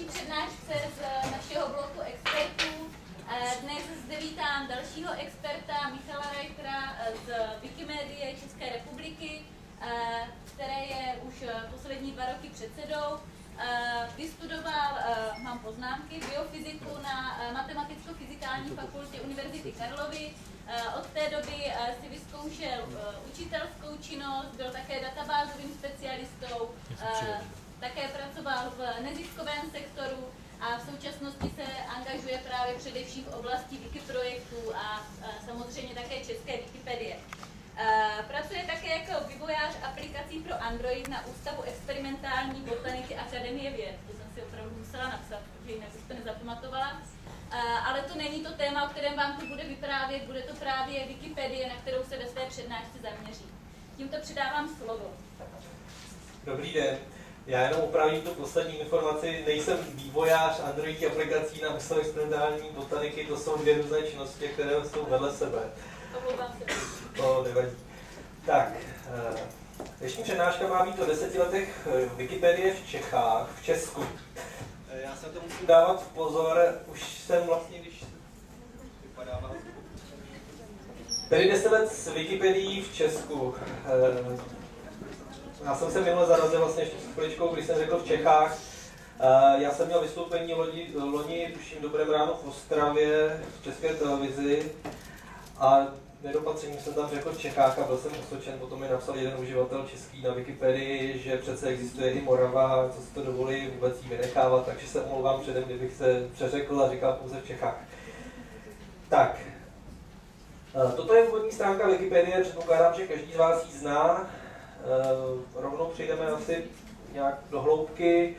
další přednášce z našeho bloku expertů. Eh, dnes zde vítám dalšího experta Michala Reitera eh, z Wikimedie České republiky, eh, které je už poslední dva roky předsedou. Vystudoval, mám poznámky, biofyziku na Matematicko-fyzikální fakultě Univerzity Karlovy. Od té doby si vyzkoušel učitelskou činnost, byl také databázovým specialistou, také pracoval v neziskovém sektoru a v současnosti se angažuje právě především v oblasti Wikiprojektů a samozřejmě také České Wikipedie. Pracuje také jako vývojář aplikací pro Android na Ústavu experimentální botaniky Akademie věd. To jsem si opravdu musela napsat, protože jinak bych to nezapamatovala. Ale to není to téma, o kterém vám to bude vyprávět, bude to právě Wikipedie, na kterou se ve své přednášce zaměří. Tímto předávám slovo. Dobrý den. Já jenom opravím tu poslední informaci, nejsem vývojář Android aplikací na ústavu experimentální botaniky, to jsou dvě různé činnosti, které jsou vedle sebe. To nevadí. Tak, eh, dnešní přednáška má být o deseti letech eh, Wikipedie v Čechách, v Česku. Eh, já se to musím dávat pozor, už jsem vlastně, když vypadává Tedy 10 let s Wikipedií v Česku. Já jsem se minule zarazil vlastně ještě s chviličkou, když jsem řekl v Čechách. Eh, já jsem měl vystoupení loni, loni tuším dobrém ráno v Ostravě v české televizi a nedopatřením jsem tam řekl v Čechách a byl jsem osočen, potom mi napsal jeden uživatel český na Wikipedii, že přece existuje i Morava, co si to dovolí vůbec jí vynechávat, takže se omlouvám předem, kdybych se přeřekl a říkal pouze v Čechách. Tak, eh, Toto je úvodní stránka Wikipedie, předpokládám, že každý z vás ji zná. Eh, rovnou přejdeme asi nějak do hloubky.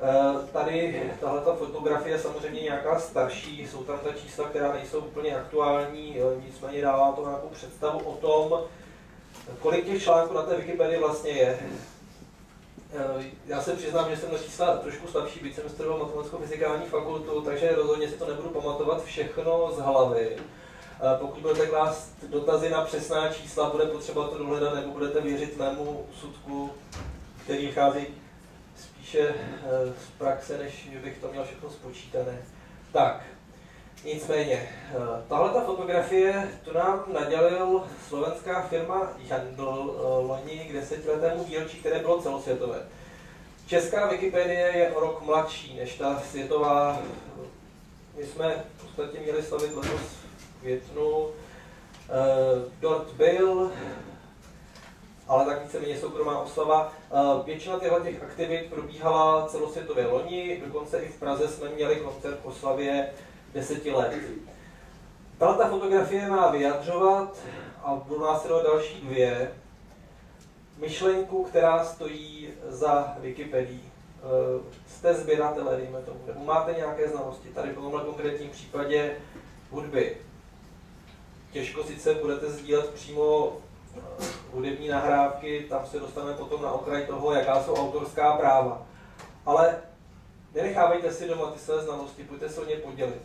Eh, tady tahle fotografie je samozřejmě nějaká starší, jsou tam ta čísla, která nejsou úplně aktuální, nicméně dává to nějakou představu o tom, kolik těch článků na té Wikipedii vlastně je. Eh, já se přiznám, že jsem na čísla trošku slabší, byť jsem studoval matematicko-fyzikální fakultu, takže rozhodně si to nebudu pamatovat všechno z hlavy. Pokud budete klást dotazy na přesná čísla, bude potřeba to dohledat, nebo budete věřit mému úsudku, který vychází spíše eh, z praxe, než bych to měl všechno spočítané. Tak, nicméně, eh, tahle ta fotografie, tu nám nadělil slovenská firma Jandl eh, loni k desetiletému výročí, které bylo celosvětové. Česká Wikipedie je o rok mladší než ta světová. My jsme v podstatě měli slavit letos květnu. Eh, dort byl, ale tak víceméně soukromá oslava. Eh, většina těchto těch aktivit probíhala celosvětově loni, dokonce i v Praze jsme měli koncert k oslavě deseti let. Tato fotografie má vyjadřovat, a budu následovat další dvě, myšlenku, která stojí za Wikipedii. Eh, jste sběratele, dejme tomu, nebo máte nějaké znalosti. Tady v tomhle konkrétním případě hudby těžko sice budete sdílet přímo eh, hudební nahrávky, tam se dostaneme potom na okraj toho, jaká jsou autorská práva. Ale nenechávejte si doma ty své znalosti, pojďte se o ně podělit.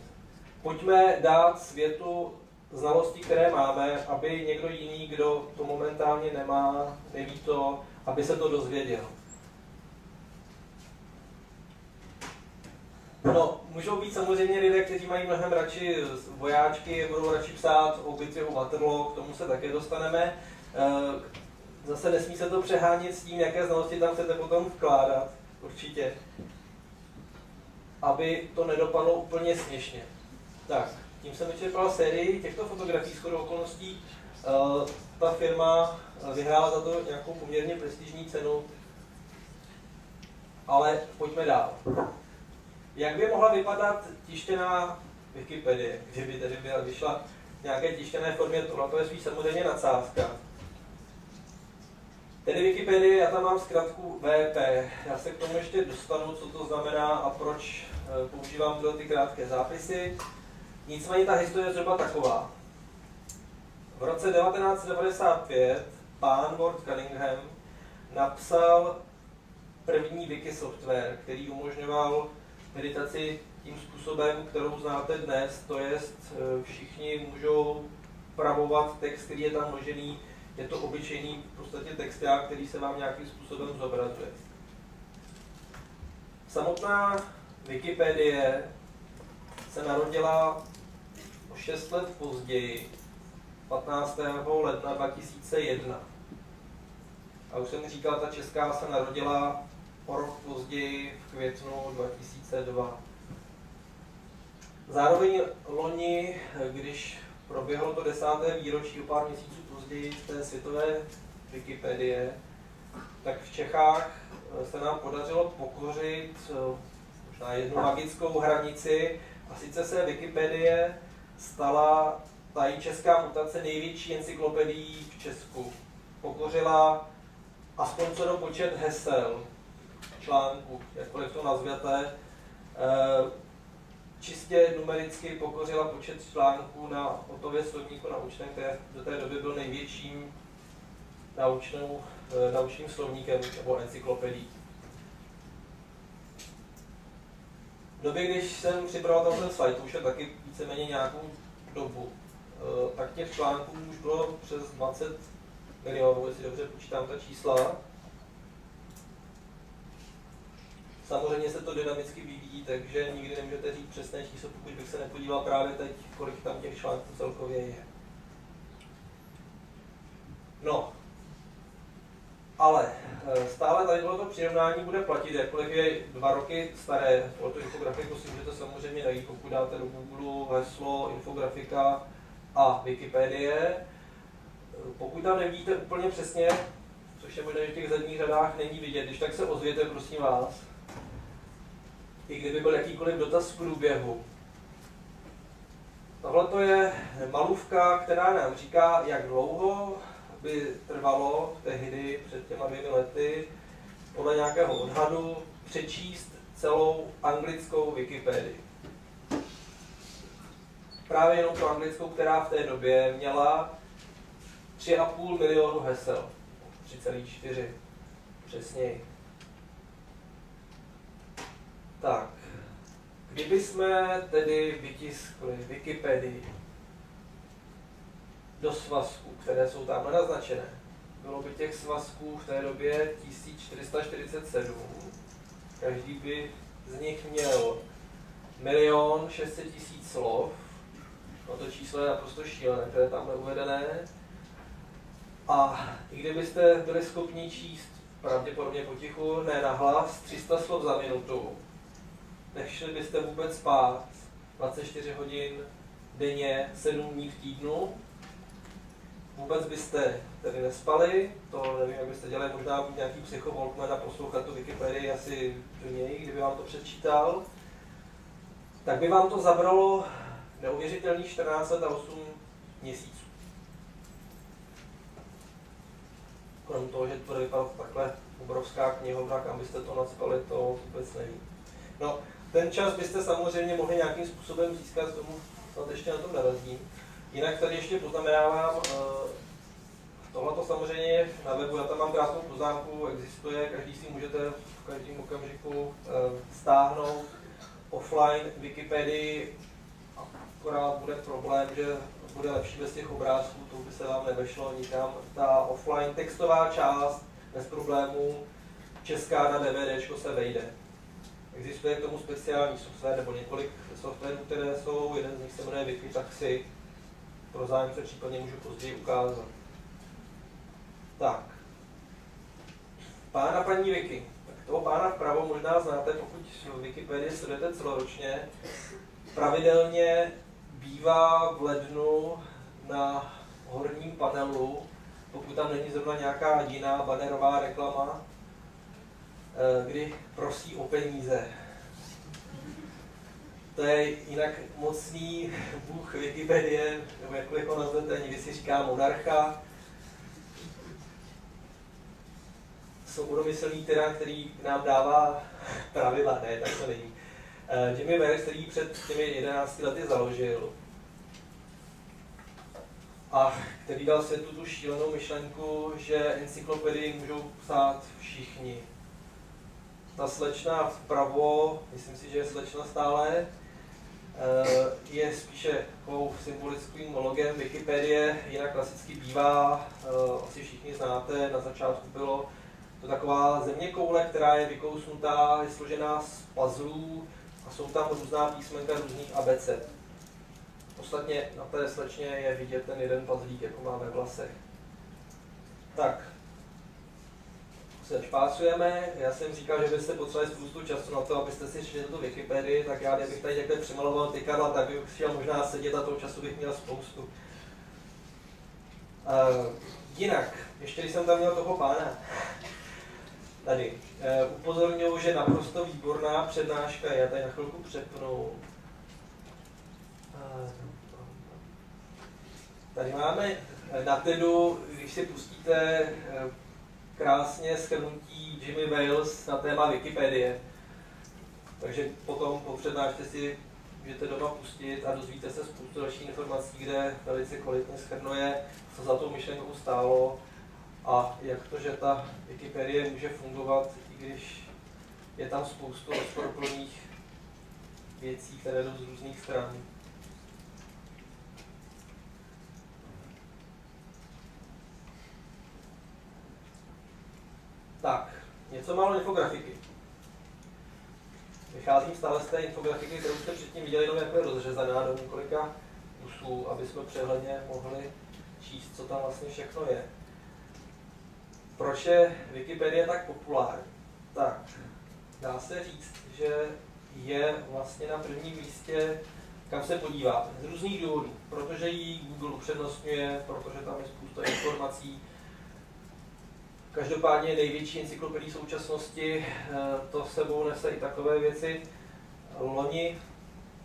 Pojďme dát světu znalosti, které máme, aby někdo jiný, kdo to momentálně nemá, neví to, aby se to dozvěděl. No, můžou být samozřejmě lidé, kteří mají mnohem radši vojáčky, budou radši psát o bitvě u Waterloo, k tomu se také dostaneme. Eh, zase nesmí se to přehánět s tím, jaké znalosti tam chcete potom vkládat, určitě. Aby to nedopadlo úplně směšně. Tak, tím jsem vyčerpal sérii těchto fotografií s okolností. Eh, ta firma vyhrála za to nějakou poměrně prestižní cenu, ale pojďme dál. Jak by mohla vypadat tištěná Wikipedie, kdyby tedy byla, vyšla v nějaké tištěné formě, tohle je spíš samozřejmě nadsázka. Tedy Wikipedie, já tam mám zkrátku VP. Já se k tomu ještě dostanu, co to znamená a proč eh, používám tyhle ty krátké zápisy. Nicméně ta historie je třeba taková. V roce 1995 pán Ward Cunningham napsal první wiki software, který umožňoval meditaci tím způsobem, kterou znáte dnes, to je eh, všichni můžou pravovat text, který je tam vložený, je to obyčejný v podstatě texták, který se vám nějakým způsobem zobrazuje. Samotná Wikipedie se narodila o 6 let později, 15. ledna 2001. A už jsem říkal, ta česká se narodila o rok později v květnu 2002. Zároveň loni, když proběhlo to desáté výročí o pár měsíců později té světové Wikipedie, tak v Čechách se nám podařilo pokořit eh, možná jednu magickou hranici a sice se Wikipedie stala ta česká mutace největší encyklopedií v Česku. Pokořila aspoň co do počet hesel, článků, jakkoliv to nazvěte, eh, čistě numericky pokořila počet článků na Otově slovníku naučném, které do té doby byl největším naučnou, eh, naučným slovníkem nebo encyklopedií. V době, když jsem připravoval ten slide, už je taky víceméně nějakou dobu, eh, tak těch článků už bylo přes 20 milionů, jestli dobře počítám ta čísla. Samozřejmě se to dynamicky vyvíjí, takže nikdy nemůžete říct přesné číslo, pokud bych se nepodíval právě teď, kolik tam těch článků celkově je. No, ale eh, stále tady to přirovnání bude platit, jakkoliv je dva roky staré, tohoto infografiku si můžete samozřejmě najít, pokud dáte do Google heslo infografika a Wikipedie. Pokud tam nevidíte úplně přesně, což je možná, že v těch zadních řadách není vidět, když tak se ozvěte, prosím vás. I kdyby byl jakýkoliv dotaz v průběhu. Tohle to je malůvka, která nám říká, jak dlouho by trvalo tehdy, před těma dvěmi lety, podle nějakého odhadu, přečíst celou anglickou Wikipedii. Právě jenom tu anglickou, která v té době měla 3,5 milionu hesel. 3,4 přesněji. Tak, kdyby jsme tedy vytiskli Wikipedii do svazků, které jsou tam naznačené. Bylo by těch svazků v té době 1447. Každý by z nich měl milion 600 tisíc slov. No to číslo je naprosto šílené, které je tam uvedené. A i kdybyste byli schopni číst pravděpodobně potichu, ne nahlas, 300 slov za minutu, nešli byste vůbec spát 24 hodin denně, 7 dní v týdnu, vůbec byste tedy nespali, to nevím, jak byste dělali, možná být nějaký psychovolkman a poslouchat tu Wikipedii asi do něj, kdyby vám to přečítal, tak by vám to zabralo neuvěřitelných 14 let a 8 měsíců. Krom toho, že to vypadalo takhle obrovská knihovna, kam byste to nadspali, to vůbec nevím. No, ten čas byste samozřejmě mohli nějakým způsobem získat, z tomu snad ještě na tom narazím. Jinak tady ještě poznamenávám, eh, tohle to samozřejmě na webu, já tam mám krásnou poznámku, existuje, každý si můžete v každém okamžiku eh, stáhnout offline Wikipedii, akorát bude problém, že bude lepší bez těch obrázků, to by se vám nevešlo nikam. Ta offline textová část bez problémů česká na DVD se vejde. Existuje k tomu speciální software nebo několik softwarů, které jsou, jeden z nich se jmenuje Wikitaxi, pro zájemce případně můžu později ukázat. Tak. Pána paní Wiki. Tak toho pána vpravo možná znáte, pokud Wikipedii sledujete celoročně. Pravidelně bývá v lednu na horním panelu, pokud tam není zrovna nějaká jiná banerová reklama, kdy prosí o peníze to je jinak mocný bůh Wikipedie, nebo jakkoliv ho nazvete, někdy si říká monarcha. Sourodomyslný teda, který nám dává pravidla, ne, tak to není. Uh, Jimmy Wales, který před těmi 11 lety založil a který dal světu tu šílenou myšlenku, že encyklopedii můžou psát všichni. Ta slečna vpravo, myslím si, že je slečna stále, Eh, je spíše takovou symbolickým logem Wikipedie, jinak klasicky bývá, eh, asi všichni znáte, na začátku bylo to taková země koule, která je vykousnutá, je složená z puzzlů, A jsou tam různá písmenka různých ABC. Ostatně na té slečně je vidět ten jeden pazlík, jako máme v vlasech. Tak, se. Já jsem říkal, že byste potřebovali spoustu času na to, abyste si šli do Wikipedii, tak já kdybych tady takhle přemaloval ty karla, tak bych chtěl možná sedět a toho času bych měl spoustu. Uh, jinak, ještě když jsem tam měl toho pána, tady, uh, upozorňuji, že naprosto výborná přednáška, já tady na chvilku přepnu. Uh, tady máme na TEDu, když si pustíte krásně schrnutí Jimmy Wales na téma Wikipedie. Takže potom po přednášce si můžete doma pustit a dozvíte se spoustu dalších informací, kde velice kvalitně schrnuje, co za tou myšlenkou stálo a jak to, že ta Wikipedie může fungovat, i když je tam spoustu rozporuplných věcí, které jdou z různých stran. Tak, něco málo infografiky. Vycházím stále z té infografiky, kterou jste předtím viděli, jenom jako je rozřezaná do několika kusů, aby jsme přehledně mohli číst, co tam vlastně všechno je. Proč je Wikipedie tak populární? Tak, dá se říct, že je vlastně na prvním místě, kam se podíváte. Z různých důvodů. Protože ji Google upřednostňuje, protože tam je spousta informací, Každopádně největší encyklopedii současnosti eh, to sebou nese i takové věci. Loni,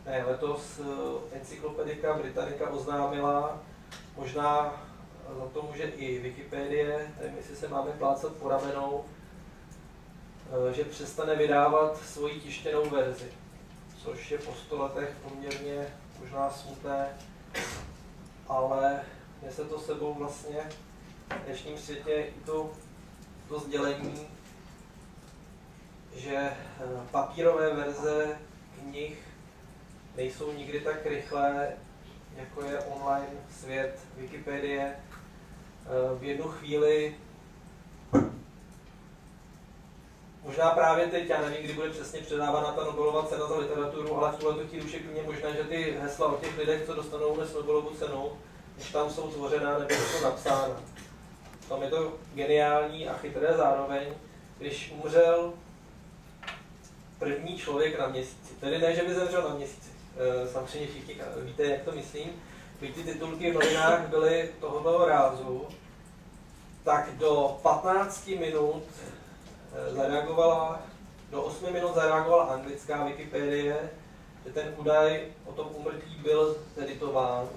ne, letos eh, encyklopedika Britannica oznámila, možná za to může i Wikipedie, nevím, jestli se máme plácat po ramenou, eh, že přestane vydávat svoji tištěnou verzi, což je po 100 letech poměrně možná smutné, ale nese to sebou vlastně v dnešním světě i tu to sdělení, že eh, papírové verze knih nejsou nikdy tak rychlé, jako je online svět Wikipedie. Eh, v jednu chvíli, možná právě teď, já nevím, kdy bude přesně předávána ta Nobelová cena za literaturu, ale v tuhle chvíli už je klidně možné, že ty hesla o těch lidech, co dostanou dnes Nobelovu cenu, už tam jsou tvořená nebo jsou napsána tam je to geniální a chytré zároveň, když umřel první člověk na měsíci. Tedy ne, že by zemřel na měsíci. E, samozřejmě všichni víte, jak to myslím. Když ty titulky v novinách byly tohoto rázu, tak do 15 minut e, zareagovala, do 8 minut zareagovala anglická Wikipedie, že ten údaj o tom umrtí byl editován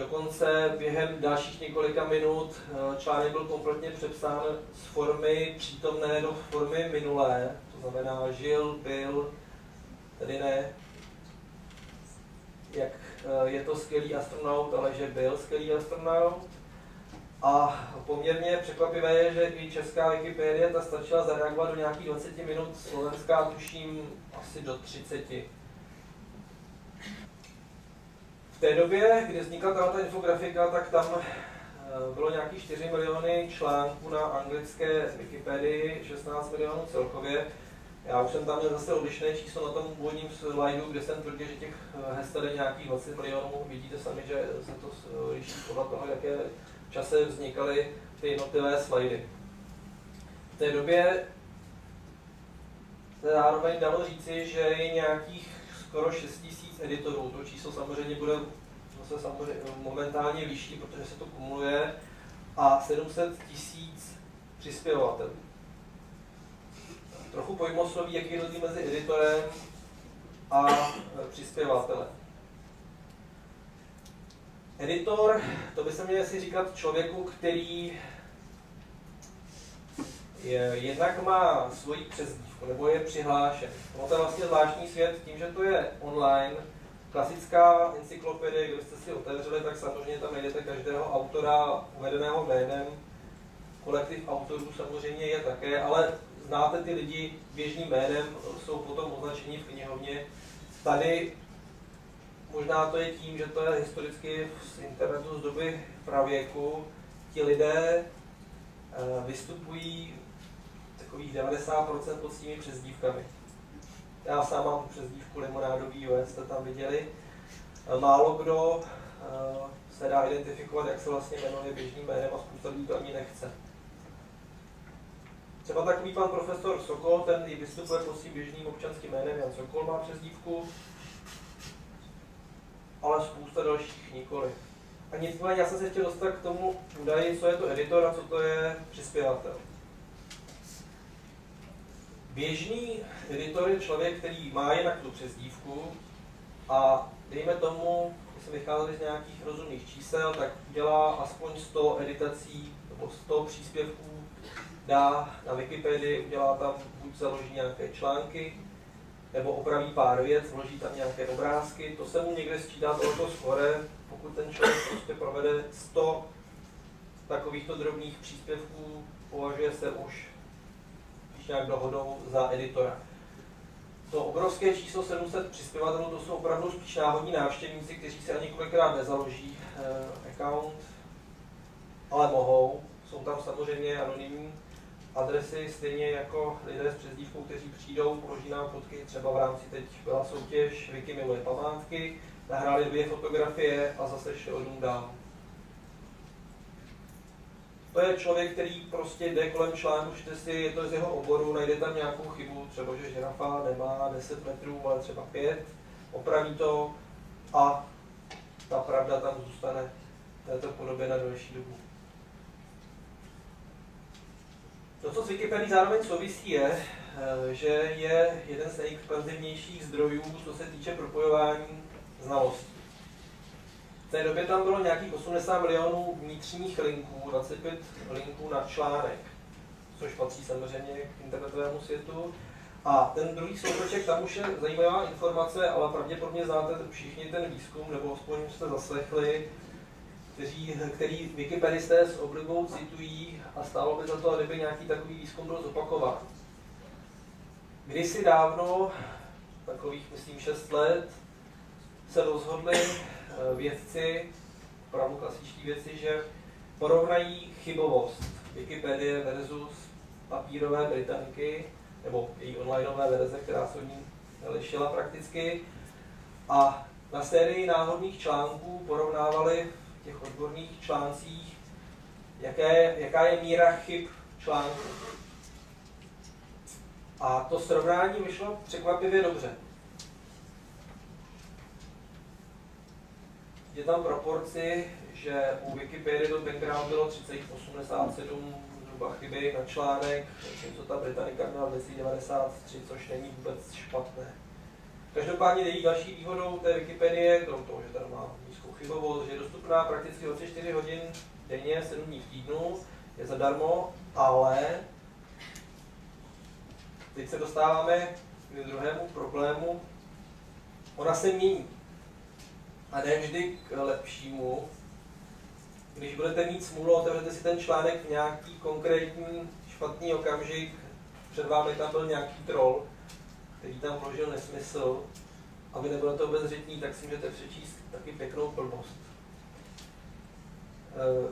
Dokonce během dalších několika minut eh, článek byl kompletně přepsán z formy přítomné do formy minulé, to znamená žil, byl, tedy ne, jak eh, je to skvělý astronaut, ale že byl skvělý astronaut. A poměrně překvapivé je, že i česká Wikipedie ta stačila zareagovat do nějakých 20 minut, slovenská tuším asi do 30 Té době, kdy vznikla ta infografika, tak tam eh, bylo nějaký 4 miliony článků na anglické Wikipedii, 16 milionů celkově. Já už jsem tam měl zase odlišné číslo na tom úvodním slajdu, kde jsem tvrdil, že těch eh, hesel je nějakých 20 milionů. Vidíte sami, že se to eh, liší podle toho, jaké čase vznikaly ty jednotlivé slajdy. V té době se zároveň dalo říci, že je nějakých skoro 6 000 editorů. To číslo samozřejmě bude zase samozřejmě momentálně vyšší, protože se to kumuluje, a 700 tisíc přispěvatelů. Trochu pojmosloví, jaký je rozdíl mezi editorem a e, přispěvatelem. Editor, to by se měl si říkat člověku, který je, jednak má svoji přes nebo je přihlášen. No to je vlastně zvláštní svět tím, že to je online, Klasická encyklopedie, kdybyste si otevřeli, tak samozřejmě tam najdete každého autora uvedeného jménem. Kolektiv autorů samozřejmě je také, ale znáte ty lidi běžným jménem, jsou potom označeni v knihovně. Tady možná to je tím, že to je historicky z internetu z doby pravěku. Ti lidé eh, vystupují takových 90% pod svými přezdívkami. Já sám mám přezdívku limonádový US, jste tam viděli. Málo kdo se dá identifikovat, jak se vlastně jmenuje běžným jménem a spousta lidí to ani nechce. Třeba takový pan profesor Sokol, ten i vystupuje pod svým běžným občanským jménem, Jan Sokol má přezdívku, ale spousta dalších nikoli. A nicméně já jsem se chtěl dostat k tomu údaji, co je to editor a co to je přispěvatel. Běžný editor je člověk, který má jinak tu přezdívku a dejme tomu, když jsme vycházeli z nějakých rozumných čísel, tak dělá aspoň 100 editací nebo 100 příspěvků dá na Wikipedii, udělá tam, buď založí nějaké články, nebo opraví pár věc, vloží tam nějaké obrázky, to se mu někde sčítá tohoto skore, pokud ten člověk prostě provede 100 takovýchto drobných příspěvků, považuje se už když nějak dohodou za editora. To obrovské číslo 700 přispěvatelů, to jsou opravdu spíš náhodní návštěvníci, kteří se ani kolikrát nezaloží eh, account, ale mohou. Jsou tam samozřejmě anonymní adresy, stejně jako lidé s přezdívkou, kteří přijdou, položí nám fotky, třeba v rámci teď byla soutěž Wiki miluje památky, nahráli dvě fotografie a zase od dál. To je člověk, který prostě jde kolem článku, čte si, je to z jeho oboru, najde tam nějakou chybu, třeba že žirafa nemá 10 metrů, ale třeba 5, opraví to a ta pravda tam zůstane v této podobě na další dobu. To, co s Wikipedii zároveň souvisí, je, eh, že je jeden z nejexpanzivnějších zdrojů, co se týče propojování znalostí. Té době tam bylo nějakých 80 milionů vnitřních linků, 25 linků na článek, což patří samozřejmě k internetovému světu. A ten druhý soutoček, tam už je zajímavá informace, ale pravděpodobně znáte všichni ten výzkum, nebo aspoň jste zaslechli, kteří, který wikipedisté s oblibou citují a stálo by za to, kdyby nějaký takový výzkum byl zopakován. Kdysi dávno, takových myslím 6 let, se rozhodli vědci, opravdu klasičtí věci, že porovnají chybovost Wikipedie versus papírové Britanky, nebo její onlineové verze, která se od ní lišila prakticky. A na sérii náhodných článků porovnávali v těch odborných článcích, jaké, jaká je míra chyb článku. A to srovnání vyšlo překvapivě dobře. Je tam proporci, že u Wikipedie to tenkrát bylo 30,87 zhruba chyby na článek, co ta Britannica měla 293, což není vůbec špatné. Každopádně její další výhodou té Wikipedie, krom toho, že tam má nízkou chybovost, že je dostupná prakticky 24 hodin denně, 7 dní v týdnu, je zadarmo, ale teď se dostáváme k druhému problému. Ona se mění a ne vždy k lepšímu. Když budete mít smůlu, otevřete si ten článek v nějaký konkrétní špatný okamžik, před vámi tam byl nějaký troll, který tam vložil nesmysl, a vy nebudete obezřetní, tak si můžete přečíst taky pěknou plnost. Eh,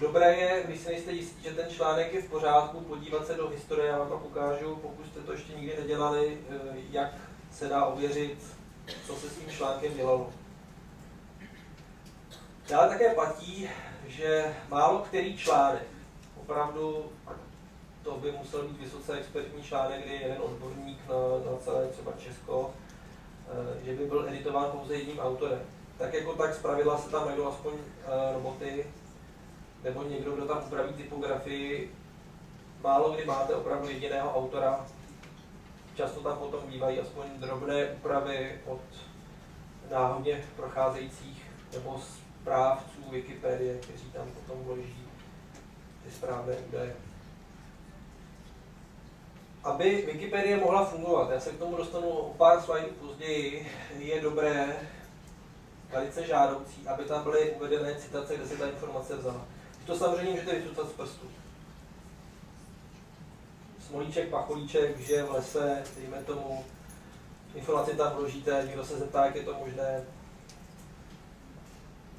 dobré je, když se nejste jistí, že ten článek je v pořádku, podívat se do historie, já vám to ukážu, pokud jste to ještě nikdy nedělali, eh, jak se dá ověřit, co se s tím článkem dělalo. Dále také platí, že málo který článek, opravdu to by musel být vysoce expertní článek, kdy jeden odborník na, na celé třeba Česko, eh, že by byl editován pouze jedním autorem. Tak jako tak zpravidla se tam najdou aspoň eh, roboty, nebo někdo, kdo tam upraví typografii. Málo kdy máte opravdu jediného autora. Často tam potom bývají aspoň drobné úpravy od náhodně procházejících nebo správců Wikipedie, kteří tam potom vloží ty správné údaje. Aby Wikipedie mohla fungovat, já se k tomu dostanu o pár slajdů později, je dobré, velice žádoucí, aby tam byly uvedené citace, kde se ta informace vzala. To samozřejmě můžete vycucat z prstu. Smolíček, pacholíček, že v lese, dejme tomu, informaci tam vložíte, někdo se zeptá, jak je to možné,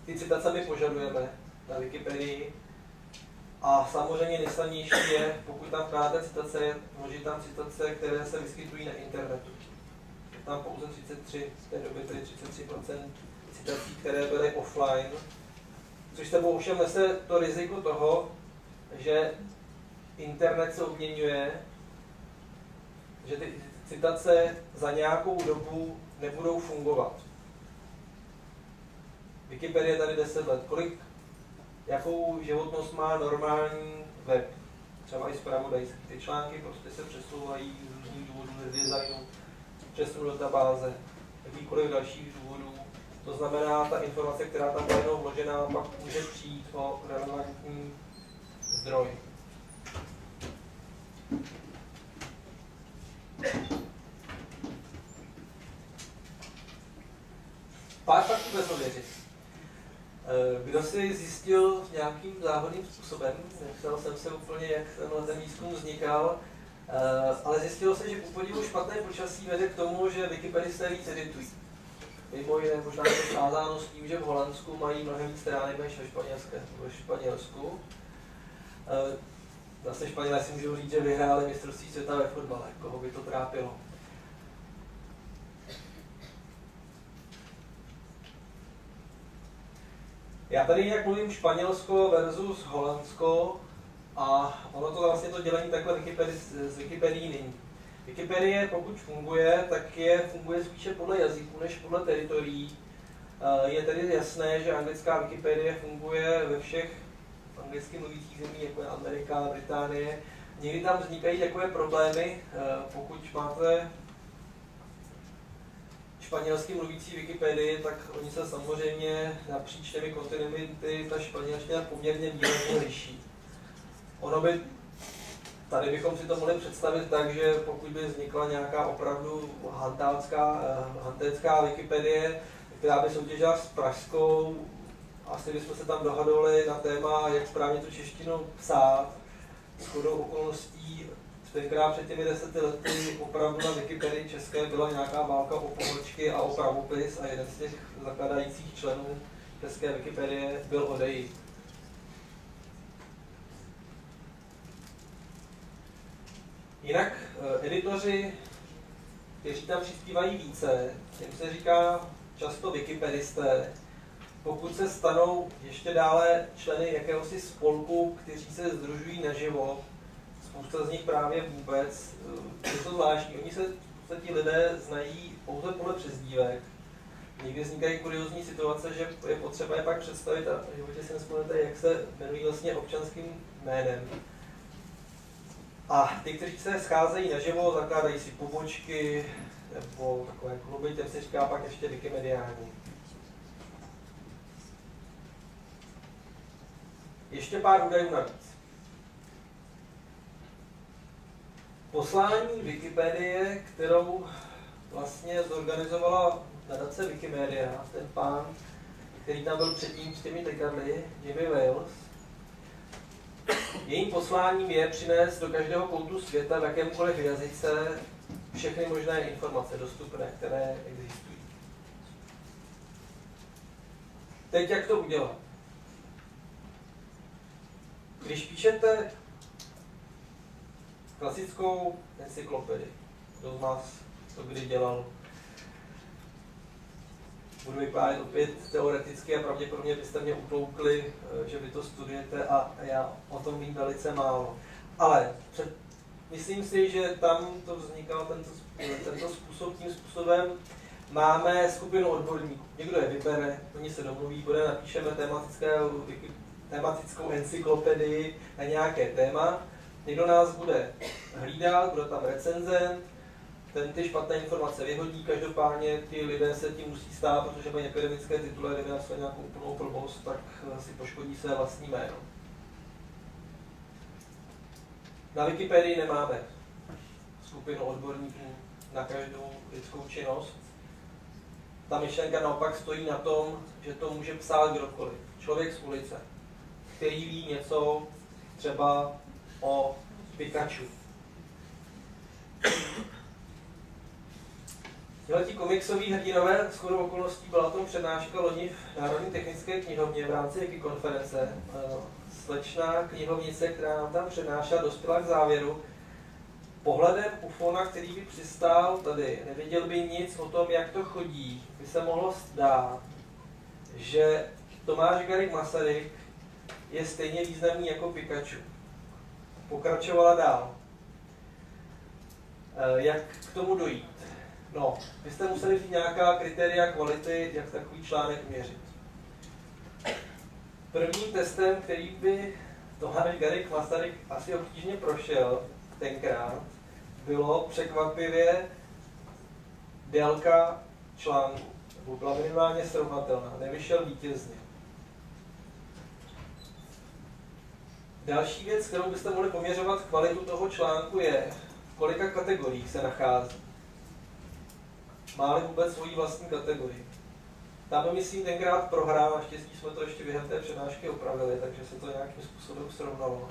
ty citace my požadujeme na Wikipedii. A samozřejmě nejsnadnější je, pokud tam vkládáte citace, vložit tam citace, které se vyskytují na internetu. tam pouze 33, v té době tedy 33% citací, které byly offline, což sebou ovšem nese to riziko toho, že internet se obměňuje, že ty citace za nějakou dobu nebudou fungovat. Wikipedia tady 10 let. Kolik, jakou životnost má normální web? Třeba i zpravodajský. Ty články prostě se přesouvají z různých důvodů, z designu, přesunu databáze, jakýkoliv dalších důvodů. To znamená, ta informace, která tam je jenom vložená, pak může přijít o relevantní zdroj. Pár faktů bez ověřit. Eh, kdo si zjistil nějakým záhodným způsobem, nepsal jsem se úplně, jak tenhle ten výzkum vznikal, eh, ale zjistilo se, že podivu špatné počasí vede k tomu, že wikipedisté víc editují. Mimo jiné možná je to svázáno s tím, že v Holandsku mají mnohem víc stránek než ve, Španělské, ve Španělsku. Eh, zase Španělé si můžou říct, že vyhráli mistrovství světa ve fotbale, koho by to trápilo. Já tady nějak mluvím Španělsko versus Holandsko a ono to vlastně to dělení takhle Wikipedii, z Wikipedii není. Wikipedie, pokud funguje, tak je, funguje spíše podle jazyků než podle teritorií. Eh, je tedy jasné, že anglická Wikipedie funguje ve všech anglicky mluvících zemí, jako je Amerika, Británie. Někdy tam vznikají takové problémy, eh, pokud máte španělsky mluvící Wikipedii, tak oni se samozřejmě napříč těmi kontinenty ta španělština poměrně výrazně liší. Ono by, tady bychom si to mohli představit tak, že pokud by vznikla nějaká opravdu hantácká, eh, hantécká Wikipedie, která by soutěžila s pražskou, asi bychom se tam dohadovali na téma, jak správně tu češtinu psát. Shodou okolností tenkrát před těmi deseti lety opravdu na Wikipedii české byla nějaká válka o pomlčky a o pravopis a jeden z těch zakladajících členů české Wikipedie byl odejít. Jinak eh, editoři, kteří tam přispívají více, těm se říká často wikipedisté, pokud se stanou ještě dále členy jakéhosi spolku, kteří se združují naživo, spousta z nich právě vůbec, eh, je to zvláštní, oni se se ti lidé znají pouze podle přezdívek. Někdy vznikají kuriozní situace, že je potřeba je pak představit a v životě si nespomněte, jak se jmenují vlastně občanským jménem. A ty, kteří se scházejí naživo, zakládají si pobočky nebo takové kluby, těm se říká pak ještě wikimediální. Ještě pár údajů navíc. Poslání Wikipedie, kterou vlastně zorganizovala nadace Wikimedia, ten pán, který tam byl předtím s těmi tekadly, Jimmy Wales. Jejím posláním je přinést do každého koutu světa v jakémkoliv jazyce všechny možné informace dostupné, které existují. Teď jak to udělat? Když píšete klasickou encyklopedii. Kdo z vás to kdy dělal? Budu vypádat opět teoreticky a pravděpodobně byste mě utloukli, eh, že vy to studujete a já o tom vím velice málo. Ale před, myslím si, že tam to vznikal tento, tento způsob, tím způsobem máme skupinu odborníků. Někdo je vybere, oni se domluví, bude napíšeme tematickou encyklopedii na nějaké téma Někdo nás bude hlídat, bude tam recenzent, ten ty špatné informace vyhodí, každopádně ty lidé se tím musí stát, protože mají akademické tituly, kdyby napsali nějakou úplnou blbost, tak si poškodí své vlastní jméno. Na Wikipedii nemáme skupinu odborníků na každou lidskou činnost. Ta myšlenka naopak stojí na tom, že to může psát kdokoliv. Člověk z ulice, který ví něco třeba o Pikachu. Tihleti komiksoví hrdinové s chodou okolností byla tom přednáška loni v Národní technické knihovně v rámci jaké konference. Eh, slečná knihovnice, která nám tam přednášela, dospěla k závěru, pohledem ufona, který by přistál tady, nevěděl by nic o tom, jak to chodí, by se mohlo zdát, že Tomáš Garik Masaryk je stejně významný jako Pikachu. Pokračovala dál. Eh, jak k tomu dojít? No, byste museli vzít nějaká kritéria kvality, jak takový článek měřit. Prvním testem, který by Tomáš Garik Masaryk asi obtížně prošel tenkrát, bylo překvapivě délka článku, byla minimálně srovnatelná, nevyšel vítězně. Další věc, kterou byste mohli poměřovat kvalitu toho článku, je, v kolika kategoriích se nachází. Má-li vůbec svoji vlastní kategorii. Tam, myslím, tenkrát prohrál, naštěstí jsme to ještě během té přednášky opravili, takže se to nějakým způsobem srovnalo.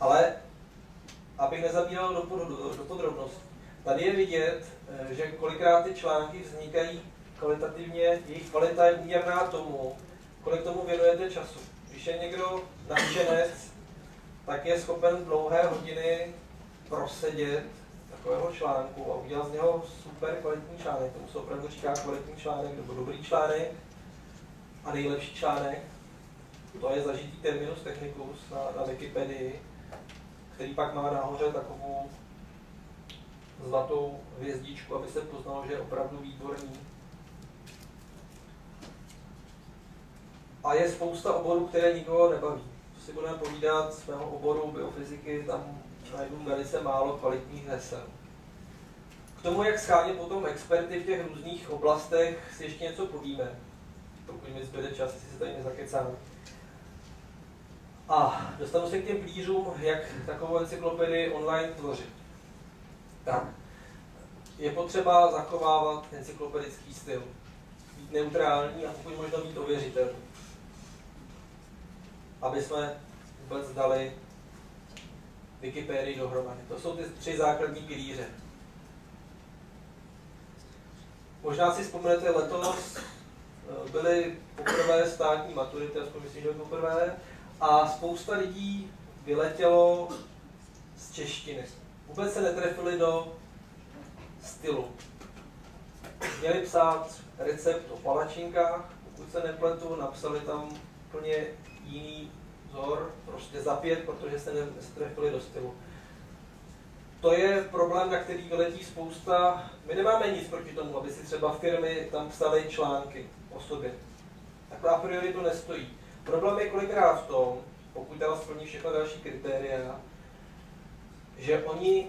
Ale abych nezabíral do, do, do podrobností, tady je vidět, eh, že kolikrát ty články vznikají kvalitativně, jejich kvalita je úměrná tomu, kolik tomu věnujete času. Když je někdo nadšenec, tak je schopen dlouhé hodiny prosedět takového článku a udělat z něho super kvalitní článek. Tomu se opravdu říká kvalitní článek nebo dobrý článek a nejlepší článek. To je zažitý terminus technicus na, na Wikipedii, který pak má nahoře takovou zlatou hvězdičku, aby se poznalo, že je opravdu výborný. A je spousta oborů, které nikoho nebaví. Si budeme povídat z mého oboru biofyziky, tam najdu velice málo kvalitních hesel. K tomu, jak schánět potom experty v těch různých oblastech, si ještě něco povíme. Pokud mi zbyde čas, si se tady nezakecáme. A dostanu se k těm plířům, jak takovou encyklopedii online tvořit. Tak, je potřeba zachovávat encyklopedický styl. Být neutrální a pokud možno být ověřitelný. Aby jsme vůbec dali Wikipedii dohromady. To jsou ty tři základní pilíře. Možná si vzpomenete, letos eh, byly poprvé státní maturity, aspoň myslím, že poprvé, a spousta lidí vyletělo z češtiny. Vůbec se netrefili do stylu. Měli psát recept o palačinkách, pokud se nepletu, napsali tam úplně jiný vzor, prostě za pět, protože se nestrefili do stylu. To je problém, na který vyletí spousta. My nemáme nic proti tomu, aby si třeba firmy tam psaly články o sobě. Takhle a priori to nestojí. Problém je kolikrát v tom, pokud teda splní všechno další kritéria, že oni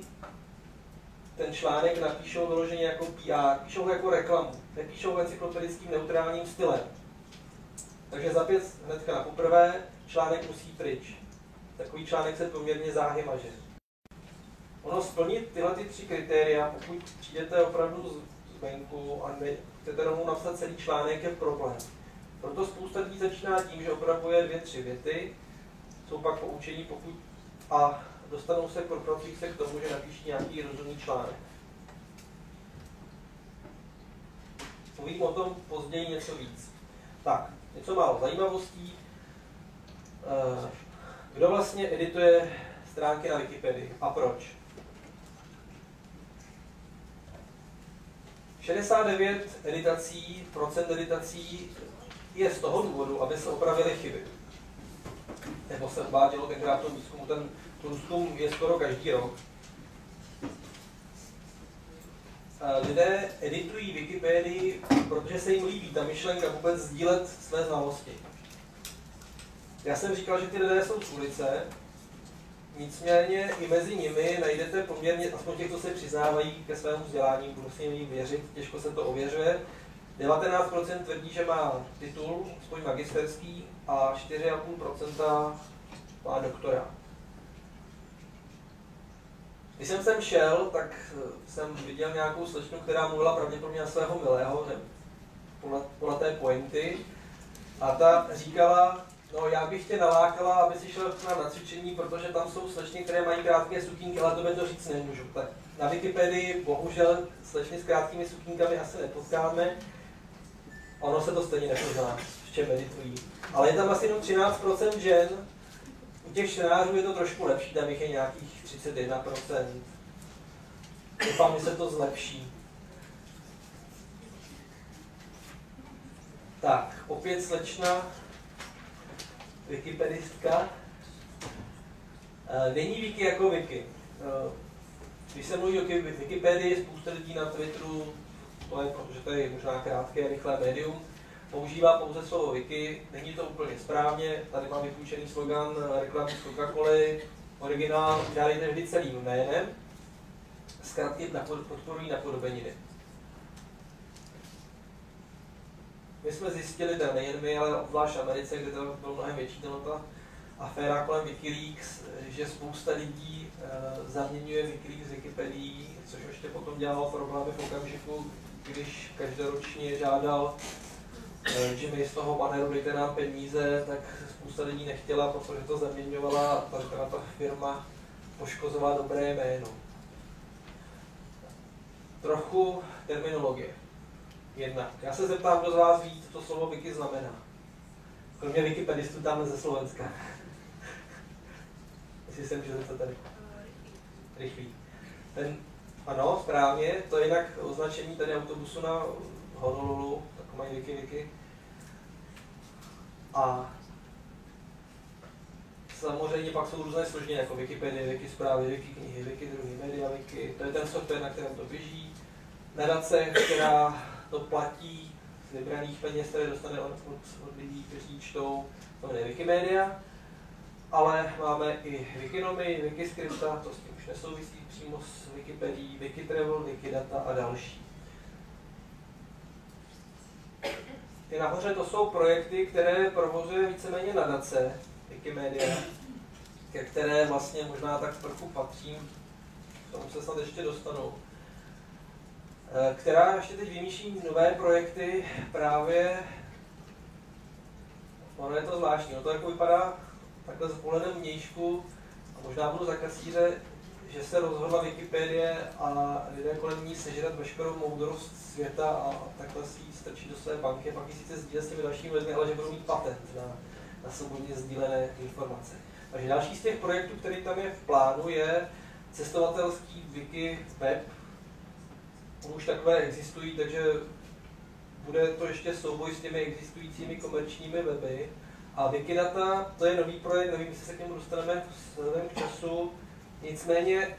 ten článek napíšou vyloženě jako PR, píšou ho jako reklamu, nepíšou encyklopedickým neutrálním stylem. Takže za pět hnedka na poprvé článek musí pryč. Takový článek se poměrně záhy maže. Ono splnit tyhle ty tři kritéria, pokud přijdete opravdu z venku a ne, chcete rovnou napsat celý článek, je problém. Proto spousta lidí začíná tím, že opravuje dvě, tři věty, jsou pak poučení, pokud a dostanou se korporacích se k tomu, že napíší nějaký rozumný článek. Povím o tom později něco víc. Tak, něco málo zajímavostí. Eh, kdo vlastně edituje stránky na Wikipedii a proč? 69 editací, procent editací je z toho důvodu, aby se opravily chyby. Nebo se uvádělo tenkrát v tom výzkumu, ten průzkum je skoro každý rok. Lidé editují Wikipedii, protože se jim líbí ta myšlenka vůbec sdílet své znalosti. Já jsem říkal, že ty lidé jsou z ulice, nicméně i mezi nimi najdete poměrně, aspoň těch, co se přiznávají ke svému vzdělání, musím jim věřit, těžko se to ověřuje, 19% tvrdí, že má titul, aspoň magisterský, a 4,5% má doktora. Když jsem sem šel, tak jsem viděl nějakou slečnu, která mluvila pravděpodobně na svého milého, ne, podle, podle té pointy. A ta říkala, no já bych tě nalákala, aby si šel na cvičení, protože tam jsou slečny, které mají krátké sukínky, ale tobě to říct nemůžu. Tak na Wikipedii bohužel slečny s krátkými sukínkami asi nepotkáme, ono se to stejně nepozná, v čem meditují. Ale je tam asi jenom 13% žen, těch čtenářů je to trošku lepší, tam je nějakých 31%. Doufám, že se to zlepší. Tak, opět slečna, wikipedistka. Není wiki jako wiki. Když se mluví o Wikipedii, spousta lidí na Twitteru, to je, protože to je možná krátké, rychlé médium, používá pouze slovo wiki, není to úplně správně, tady mám vypůjčený slogan reklamy z Coca-Coly, originál dálejte vždy celým jménem, zkrátky podporují napodobeniny. My jsme zjistili, teda nejen my, ale obzvlášť Americe, kde to bylo mnohem větší ta aféra kolem Wikileaks, že spousta lidí uh, zaměňuje Wikileaks s Wikipedií, což ještě potom dělalo problémy v okamžiku, když každoročně žádal uh, Jimmy z toho banneru, dejte nám peníze, tak spousta lidí nechtěla, protože to zaměňovala ta, ta firma poškozovala dobré jméno. Trochu terminologie. Jednak. Já se zeptám, kdo z vás ví, co to slovo wiki znamená. Kromě wikipedistů tam ze Slovenska. Jestli jsem že to tady. Rychlý. Ten, ano, správně, to je jinak označení tady autobusu na Honolulu, mají wiki wiki. A samozřejmě pak jsou různé složení, jako Wikipedie, Wiki zprávy, Wiki knihy, Wiki druhý media, Wiki, to je ten software, na kterém to běží. Nadace, která to platí z vybraných peněz, které dostane od, od, od lidí, kteří čtou, to je Wikimedia, ale máme i Wikinomy, Wikiscripta, to s tím už nesouvisí přímo s Wikipedií, Wikitravel, Wikidata a další. Ty nahoře to jsou projekty, které provozuje víceméně nadace Wikimedia, ke které vlastně možná tak trochu patřím, k tomu se snad ještě dostanu. Eh, která ještě teď vymýšlí nové projekty právě, ono je to zvláštní, ono to jako vypadá takhle z pohledem vnějšku, a možná budu za kasíře, že se rozhodla Wikipedie a lidé kolem ní sežrat veškerou moudrost světa a takhle si ji strčí do své banky, pak ji sice sdílet s těmi dalšími lidmi, ale že budou mít patent na, na svobodně sdílené informace. Takže další z těch projektů, který tam je v plánu, je cestovatelský wiki web, už takové existují, takže bude to ještě souboj s těmi existujícími komerčními weby. A Wikidata, to je nový projekt, nevím, jestli se k němu dostaneme v času, nicméně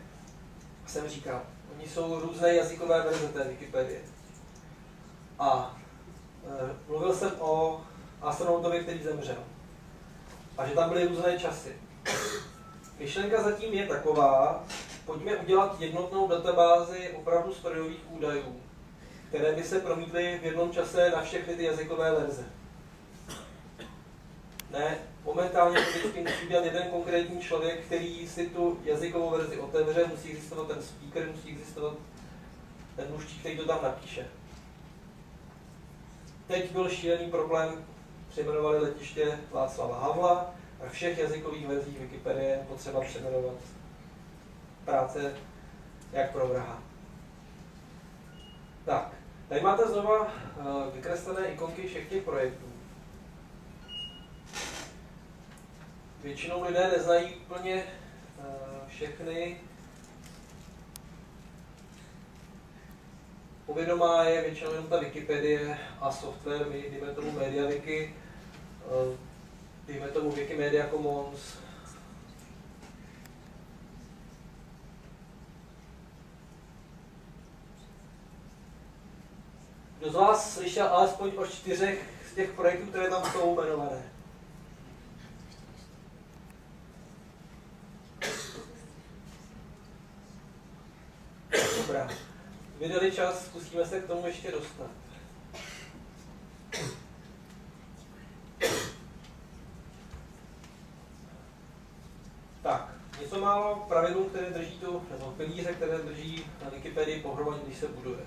jsem říkal, oni jsou různé jazykové verze té Wikipedie. A e, mluvil jsem o astronautovi, který zemřel. A že tam byly různé časy. Myšlenka zatím je taková, pojďme udělat jednotnou databázi opravdu strojových údajů, které by se promítly v jednom čase na všechny ty jazykové verze. Ne, momentálně vždycky musí dělat jeden konkrétní člověk, který si tu jazykovou verzi otevře, musí existovat ten speaker, musí existovat ten mužčík, který to tam napíše. Teď byl šílený problém, přejmenovali letiště Václava Havla, a všech jazykových verzích Wikipedie potřeba přejmenovat práce jak pro vraha. Tak, tady máte znova uh, vykreslené ikonky všech těch projektů. Většinou lidé neznají úplně uh, všechny. Povědomá je většinou jenom ta Wikipedie a software, my dejme tomu MediaWiki, uh, dejme tomu Wikimedia Commons, Kdo z vás slyšel alespoň o čtyřech z těch projektů, které tam jsou jmenované? Vydali čas, zkusíme se k tomu ještě dostat. Tak, něco málo pravidlů, které drží tu, nebo pilíře, které drží na Wikipedii pohromadě, když se buduje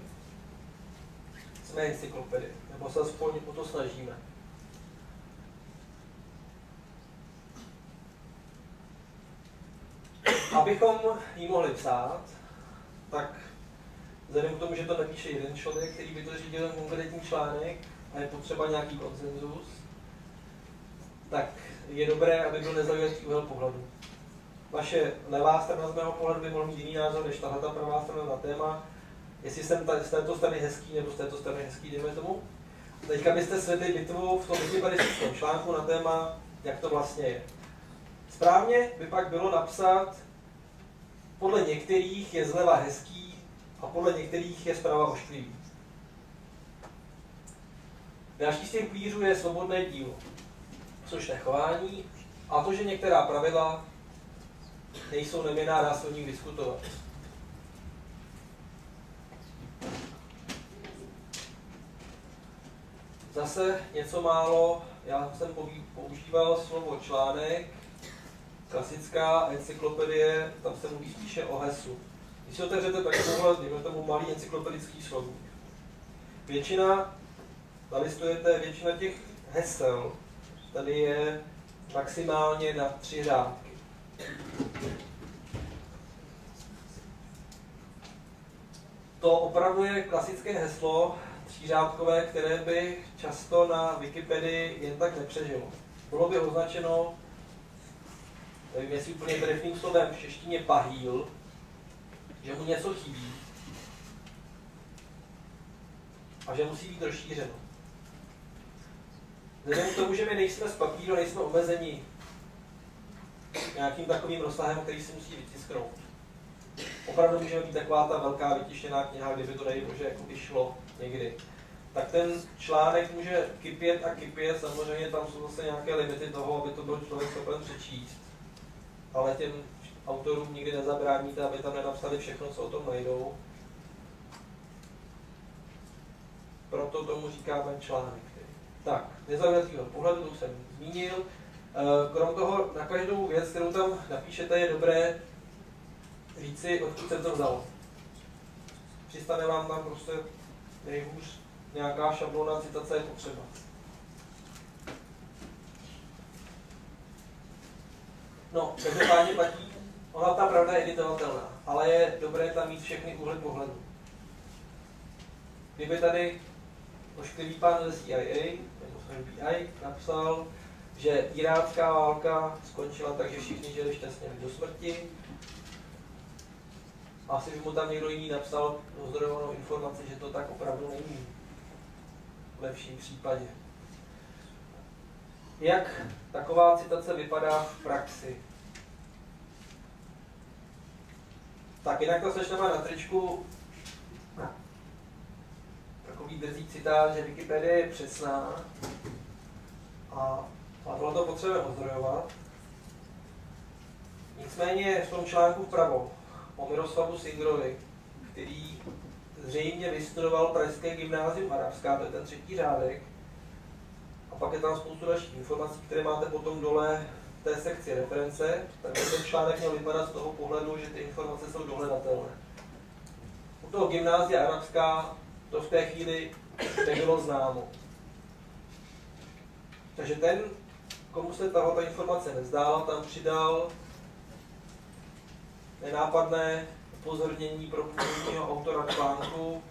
jsme encyklopedie, nebo se aspoň o to snažíme. Abychom ji mohli psát, tak vzhledem k tomu, že to napíše jeden člověk, který by to řídil konkrétní článek a je potřeba nějaký konsenzus, tak je dobré, aby byl nezaujatý úhel pohledu. vaše levá strana z mého pohledu by mohla mít jiný názor než tahle ta pravá strana na téma, jestli jsem tady z této strany hezký nebo z této strany hezký, dejme tomu. Teďka byste svedli bitvu v tom wikipedistickém článku na téma, jak to vlastně je. Správně by pak bylo napsat, podle některých je zleva hezký a podle některých je zprava ošklivý. Další z těch plířů je svobodné dílo, což je chování a to, že některá pravidla nejsou neměná, dá se o nich diskutovat. Zase něco málo, já jsem používal slovo článek, klasická encyklopedie, tam se mluví spíše o HESu. Když si otevřete takovouhle, dejme tomu malý encyklopedický slovník. Většina, nalistujete většina těch hesel, tady je maximálně na tři řádky. To opravdu je klasické heslo, třířádkové, které by často na Wikipedii jen tak nepřežilo. Bylo by označeno, nevím jestli úplně trefným slovem v češtině pahýl, že mu něco chybí a že musí být rozšířeno. Vzhledem k tomu, že my nejsme z papíru, nejsme omezeni nějakým takovým rozsahem, který si musí vytisknout. Opravdu může být taková ta velká vytištěná kniha, kdyby to nejde, že jako by šlo někdy. Tak ten článek může kypět a kypět, samozřejmě tam jsou zase nějaké limity toho, aby to byl člověk schopen přečíst. Ale těm autorům nikdy nezabráníte, aby tam nenapsali všechno, co o tom najdou. Proto tomu říkáme článek. Tak, nezaujatýho pohledu, to jsem zmínil. Eh, krom toho, na každou věc, kterou tam napíšete, je dobré říci, odkud se to vzalo. Přistane vám tam prostě nejhůř nějaká šablona citace je potřeba. No, každopádně platí, ona ta pravda je editovatelná, ale je dobré tam mít všechny úhly pohledu. Kdyby tady ošklivý pán ze CIA, nebo FBI, napsal, že irácká válka skončila tak, že všichni žili šťastně do smrti, asi by mu tam někdo jiný napsal ozdrojovanou informaci, že to tak opravdu není. V lepším případě. Jak taková citace vypadá v praxi? Tak jinak to sečteme na tričku. Takový drzý citát, že Wikipedia je přesná a, a tohle to potřebujeme ozdrojovat. Nicméně v tom článku vpravo o Miroslavu Singrovi, který zřejmě vystudoval Pražské gymnázium arabská, to je ten třetí řádek. A pak je tam spoustu dalších informací, které máte potom dole té sekci reference, tak ten článek měl vypadat z toho pohledu, že ty informace jsou dohledatelné. U toho gymnázia arabská to v té chvíli nebylo známo. Takže ten, komu se tahle informace nezdála, tam přidal nenápadné upozornění pro původního autora článku.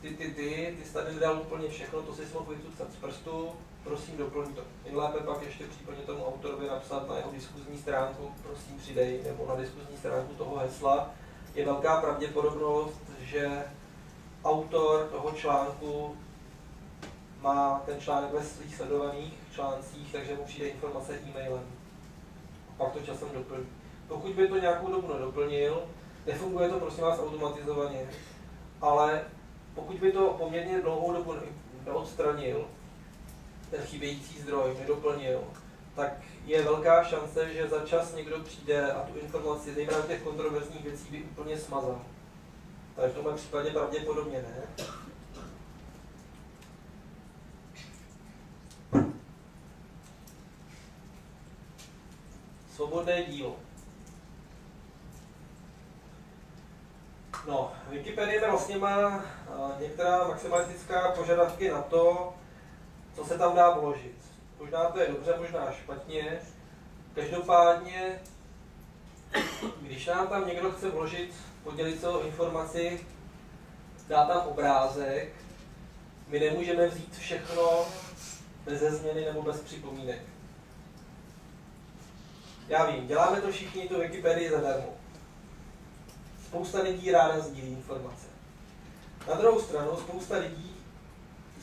Ty, ty, ty, ty jsi tady nedal úplně všechno, to si mohl vytucat z prstu, prosím doplň to. Nejlépe pak ještě případně tomu autorovi napsat na jeho diskuzní stránku, prosím přidej, nebo na diskuzní stránku toho hesla. Je velká pravděpodobnost, že autor toho článku má ten článek ve svých sledovaných článcích, takže mu přijde informace e-mailem. A pak to časem doplní. Pokud by to nějakou dobu nedoplnil, nefunguje to prosím vás automatizovaně, ale pokud by to poměrně dlouhou dobu neodstranil, ten chybějící zdroj nedoplnil, tak je velká šance, že za čas někdo přijde a tu informaci, zejména těch kontroverzních věcí, by úplně smazal. Takže v tomhle případě pravděpodobně ne. Svobodné dílo. No, Wikipedie vlastně má některá maximalistická požadavky na to, co se tam dá vložit. Možná to je dobře, možná špatně. Každopádně, když nám tam někdo chce vložit, podělit se o informaci, dá tam obrázek, my nemůžeme vzít všechno bez změny nebo bez připomínek. Já vím, děláme to všichni tu Wikipedii zadarmo. Spousta lidí ráda sdílí informace. Na druhou stranu, spousta lidí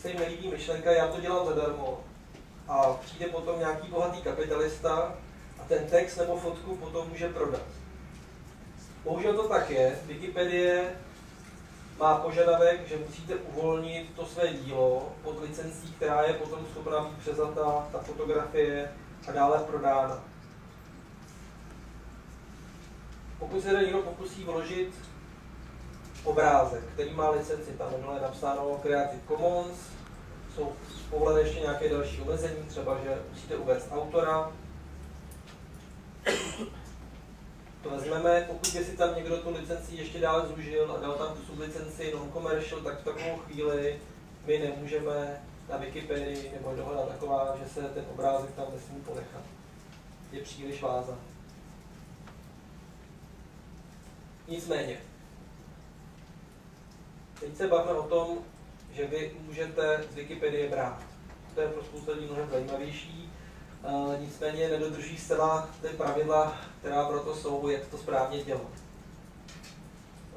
se jim nelíbí myšlenka, já to dělám zadarmo. A přijde potom nějaký bohatý kapitalista a ten text nebo fotku potom může prodat. Bohužel to tak je. Wikipedie má požadavek, že musíte uvolnit to své dílo pod licencí, která je potom schopná být přezata, ta fotografie a dále prodána. Pokud se někdo pokusí vložit obrázek, který má licenci, tam je napsáno Creative Commons, jsou povolené ještě nějaké další omezení, třeba že musíte uvést autora. To vezmeme, pokud by si tam někdo tu licenci ještě dále zúžil a dal tam tu sublicenci non-commercial, tak v takovou chvíli my nemůžeme na Wikipedii nebo dohoda taková, že se ten obrázek tam nesmí ponechat. Je příliš vázan. Nicméně, teď se bavíme o tom, že vy můžete z Wikipedie brát. To je pro spoustu lidí mnohem zajímavější. Uh, nicméně nedodrží zcela ty pravidla, která pro to jsou, jak to správně dělat.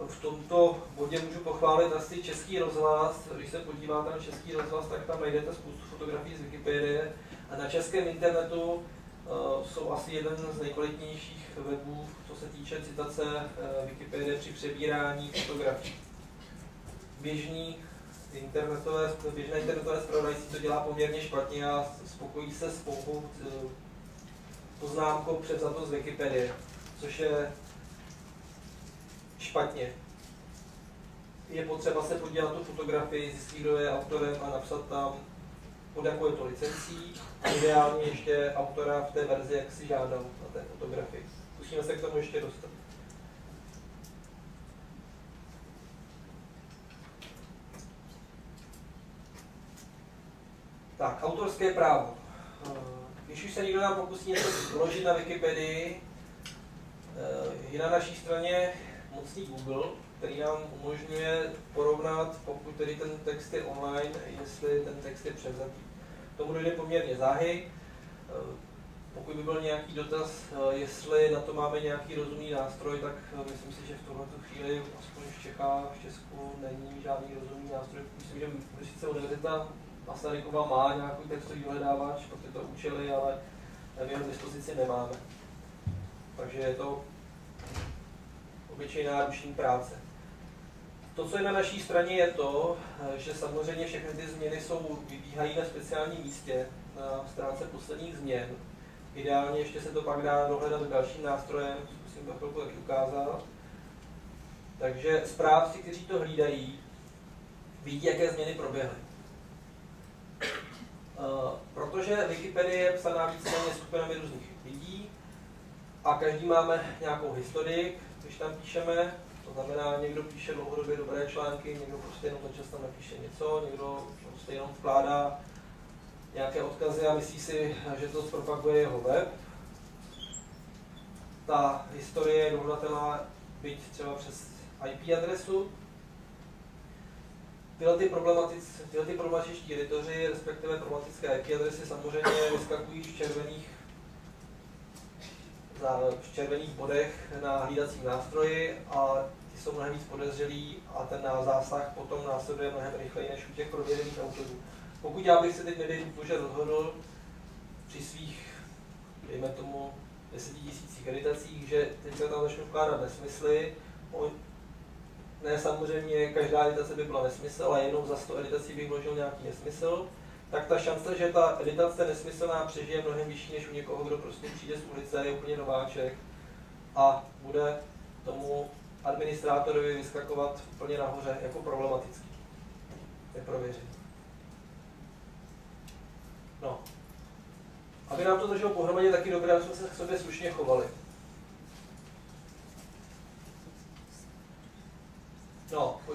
V tomto bodě můžu pochválit asi Český rozhlas. Když se podíváte na Český rozhlas, tak tam najdete spoustu fotografií z Wikipedie. A na českém internetu uh, jsou asi jeden z nejkvalitnějších webů, co se týče citace uh, Wikipedie při přebírání fotografií. Běžný internetové, běžné internetové zpravodajství to dělá poměrně špatně a spokojí se s pouhou eh, poznámkou převzatou z Wikipedie, což je špatně. Je potřeba se podívat na tu fotografii, zjistit, kdo je autorem a napsat tam, pod jakou je to licencí a ideálně ještě autora v té verzi, jak si žádal na té fotografii. Musíme se k tomu ještě dostat. Tak, autorské právo. Eh, když už se někdo nám pokusí něco vložit na Wikipedii, eh, je na naší straně mocný Google, který nám umožňuje porovnat, pokud tedy ten text je online, jestli ten text je převzatý. Tomu dojde poměrně záhy. Eh, pokud by byl nějaký dotaz, jestli na to máme nějaký rozumný nástroj, tak myslím si, že v tuhle chvíli, aspoň v Čechách, v Česku, není žádný rozumný nástroj. Myslím, že sice univerzita Masarykova má nějaký textový vyhledávač pro tyto účely, ale v jeho dispozici nemáme. Takže je to obyčejná ruční práce. To, co je na naší straně, je to, že samozřejmě všechny ty změny jsou, vybíhají na speciálním místě, na stránce posledních změn. Ideálně ještě se to pak dá dohledat dalším nástrojem, zkusím to chvilku taky ukázat. Takže správci, kteří to hlídají, vidí, jaké změny proběhly. Eh, protože Wikipedie je psaná víceméně skupinami různých lidí a každý máme nějakou historii, když tam píšeme, to znamená, někdo píše dlouhodobě dobré články, někdo prostě jenom čas tam napíše něco, někdo prostě jenom vkládá nějaké odkazy a myslí si, že to zpropaguje jeho web. Ta historie je dohodatelná byť třeba přes IP adresu, tyhle ty, problematic, tyhle ty problematičtí editoři, respektive problematické IP adresy samozřejmě vyskakují v červených v červených bodech na hlídacím nástroji a ty jsou mnohem víc podezřelí a ten zásah potom následuje mnohem rychleji než u těch prověřených autorů. Pokud já bych se teď nedej bože rozhodl při svých, dejme tomu, 10 tisících editacích, že teď se tam začnu vkládat nesmysly, ne samozřejmě každá editace by byla nesmysl, ale jenom za 100 editací bych vložil nějaký nesmysl, tak ta šance, že ta editace nesmyslná přežije mnohem vyšší než u někoho, kdo prostě přijde z ulice, je úplně nováček a bude tomu administrátorovi vyskakovat úplně nahoře jako problematický. Neprověřený. No. Aby nám to drželo pohromadě, taky dobré, aby jsme se k sobě slušně chovali.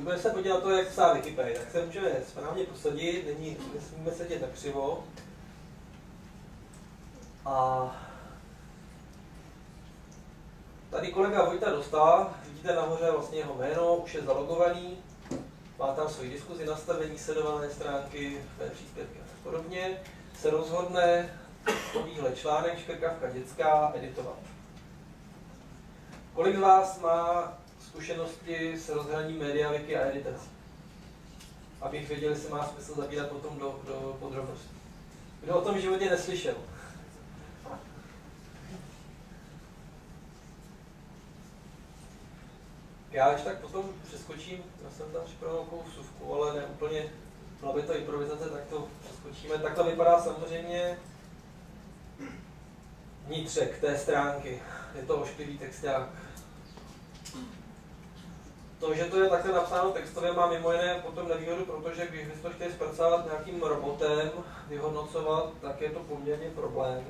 Pojďme se podívat na to, jak psá Wikipedia. Tak se můžeme správně posadit, není, nesmíme sedět tak křivo. A tady kolega Vojta dostal, vidíte nahoře vlastně jeho jméno, už je zalogovaný, má tam svoji diskuzi, nastavení, sledované stránky, své příspěvky a podobně, se rozhodne takovýhle článek, škrkavka dětská, editovat. Kolik z vás má zkušenosti s rozhraním média, wiki a editací? Abych věděl, jestli má smysl zabírat potom do, do podrobností. Kdo o tom životě neslyšel? Já ještě tak potom přeskočím, já jsem tam připravil takovou vsuvku, ale ne úplně, byla by to improvizace, tak to přeskočíme. Tak to vypadá samozřejmě vnitřek té stránky. Je to ošklivý texták. To, že to je takhle napsáno textově, má mimo jiné potom nevýhodu, protože když byste to chtěli zpracovat nějakým robotem, vyhodnocovat, tak je to poměrně problém.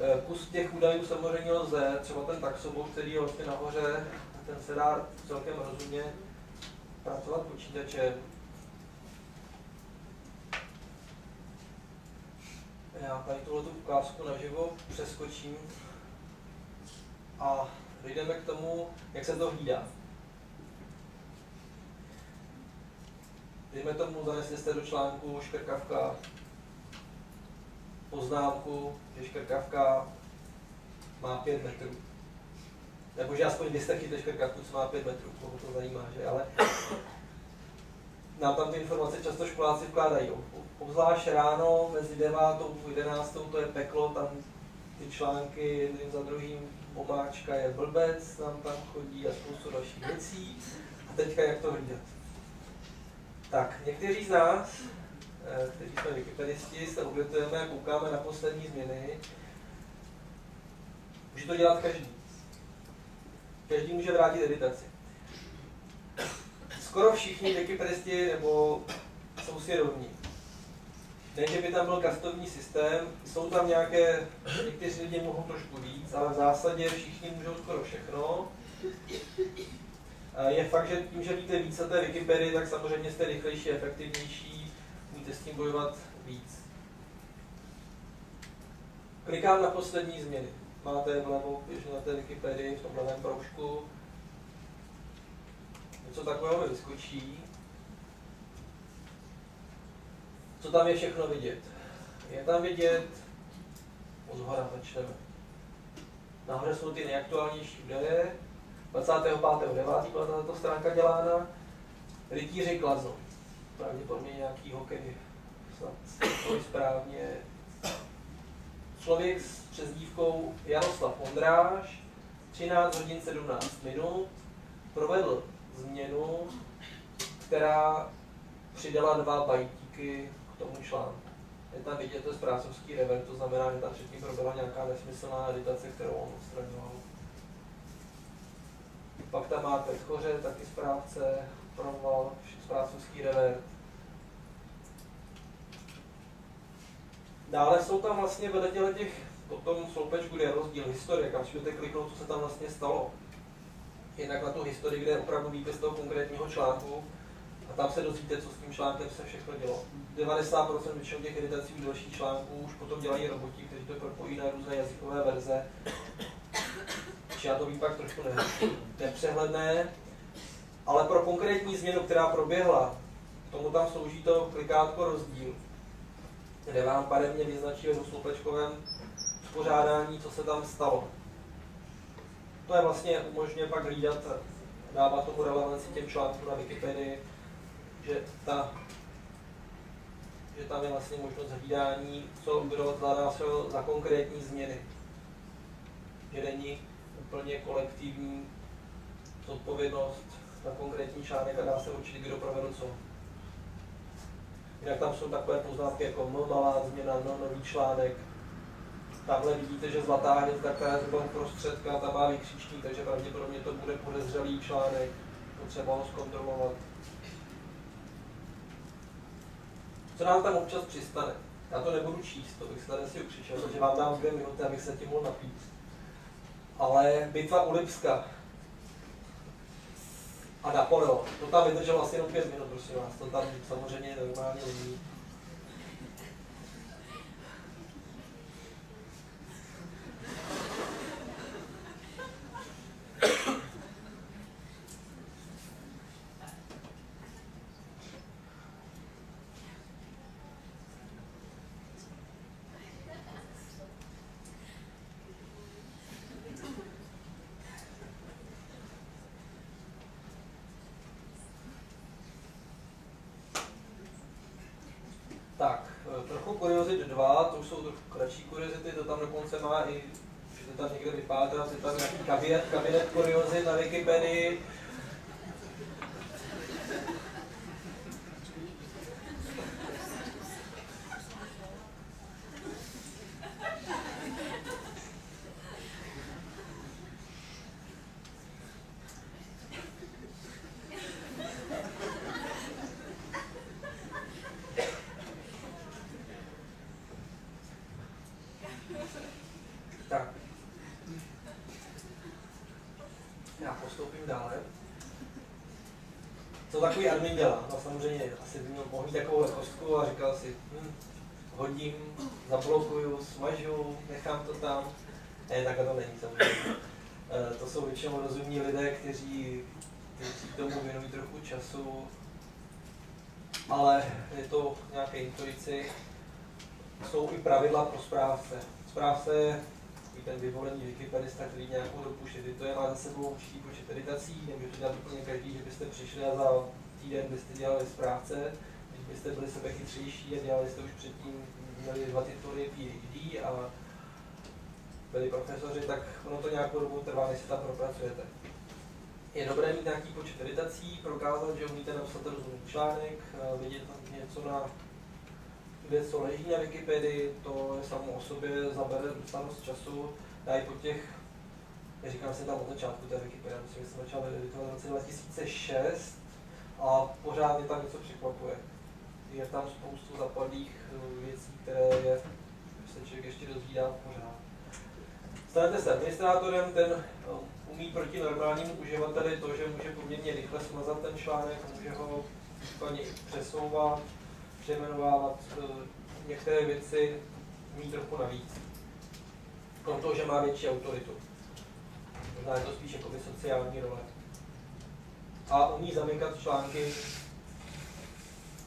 Eh, kus těch údajů samozřejmě lze, třeba ten taxobus, který je vlastně nahoře, ten se dá celkem rozumně pracovat počítačem. Já tady tuhle ukázku naživo přeskočím a dojdeme k tomu, jak se to hlídá. Dejme tomu, zanesli jste do článku škrkavka poznámku, že škrkavka má 5 metrů. Nebo že aspoň vy jste chytli škrkavku, co má 5 metrů, koho to zajímá, že? Ale nám tam ty informace často školáci vkládají. Obzvlášť ráno mezi 9 a 11 to je peklo, tam ty články jedním za druhým, omáčka je blbec, nám tam chodí a spoustu dalších věcí. A teďka jak to hlídat? Tak, někteří z nás, eh, kteří jsme wikipedisti, se obětujeme, koukáme na poslední změny. Může to dělat každý. Každý může vrátit editaci. Skoro všichni wikipedisti nebo jsou si rovní. Ne, že by tam byl kastovní systém, jsou tam nějaké, někteří lidi mohou trošku víc, ale v zásadě všichni můžou skoro všechno. Je fakt, že tím, že víte více té Wikipedii, tak samozřejmě jste rychlejší, efektivnější, můžete s tím bojovat víc. Klikám na poslední změny. Máte vlevo běžně na té Wikipedii v tom levém proužku. Něco takového mi vyskočí. Co tam je všechno vidět? Je tam vidět, od začneme. Nahoře jsou ty nejaktuálnější údaje, 25.9. byla tato stránka dělána. Rytíři Klazo. Pravděpodobně nějaký hokej. Snad správně. Člověk s přezdívkou Jaroslav Ondráš, 13 hodin 17 minut, provedl změnu, která přidala dva bajtíky k tomu článku. Je tam vidět, to je zprávcovský rever, to znamená, že tam předtím proběhla nějaká nesmyslná editace, kterou on odstraňoval. Pak tam máte choře, taky správce, proval, správcovský revert. Dále jsou tam vlastně vedle těch, potom sloupečku, kde je rozdíl historie, kam si budete kliknout, co se tam vlastně stalo. Jinak na tu historii, kde opravdu víte z toho konkrétního článku, a tam se dozvíte, co s tím článkem se všechno dělo. 90% většinou těch editací u dalších článků už potom dělají roboti, kteří to propojí na různé jazykové verze či já to vím pak trošku ne, nepřehledné, ale pro konkrétní změnu, která proběhla, k tomu tam slouží to klikátko rozdíl, kde vám barevně vyznačí ve sloupečkovém uspořádání, co se tam stalo. To je vlastně umožňuje pak hlídat, dává tomu relevanci těm článkům na Wikipedii, že, ta, že tam je vlastně možnost hlídání, co kdo zahlásil za konkrétní změny. Že není plně kolektivní zodpovědnost na konkrétní článek a dá se určit, kdo provedl co. Jinak tam jsou takové poznámky jako M malá změna, no nový článek. Tamhle vidíte, že zlatá hvězda, která je zhruba prostředka, tam má vykřičník, takže pravděpodobně to bude podezřelý článek, potřeba ho zkontrolovat. Co nám tam občas přistane? Já to nebudu číst, to bych se tady si ukřičel, protože vám dám dvě minuty, abych se tím mohl napít ale bitva u Lipska a Napoleon, to tam vydrželo asi jenom pět minut, prosím vás, to tam samozřejmě normálně není. Tak, eh, trochu kuriozit 2, to už jsou trochu kratší kuriozity, to tam dokonce má i, můžete tam někde vypátrat, je tam nějaký kabinet, kabinet kuriozit na Wikipedii, takový admin dělá. No samozřejmě asi by měl mohl takovou kostku a říkal si, hm, hodím, zablokuju, smažu, nechám to tam. Ne, takhle to není samozřejmě. E, to jsou většinou rozumní lidé, kteří, kteří tomu věnují trochu času, ale je to nějaké intuici. Jsou i pravidla pro správce. Správce je ten vyvolený wikipedista, který nějakou dobu už edituje, má za sebou určitý počet editací, nemůže to dělat úplně každý, že byste přišli a za týden byste dělali zprávce, když byste byli sebe chytřejší a dělali jste už předtím, měli dva tituly PhD a byli profesoři, tak ono to nějakou dobu trvá, než se tam propracujete. Je dobré mít nějaký počet editací, prokázat, že umíte napsat rozumný článek, vidět tam něco na kde co leží na Wikipedii, to je samo o sobě zabere docela dost času. Já i po těch, neříkám si tam od začátku té Wikipedie, myslím, že jsem začal v roce 2006, a pořád je tam něco překvapuje. Je tam spoustu zapadlých eh, věcí, které je, se člověk ještě dozvídá pořád. Stanete se administrátorem, ten eh, umí proti normálnímu uživateli to, že může poměrně rychle smazat ten článek, může ho případně přesouvat, přejmenovávat, eh, některé věci umí trochu navíc. Krom toho, že má větší autoritu. Možná je to spíš jako sociální role a umí zamykat články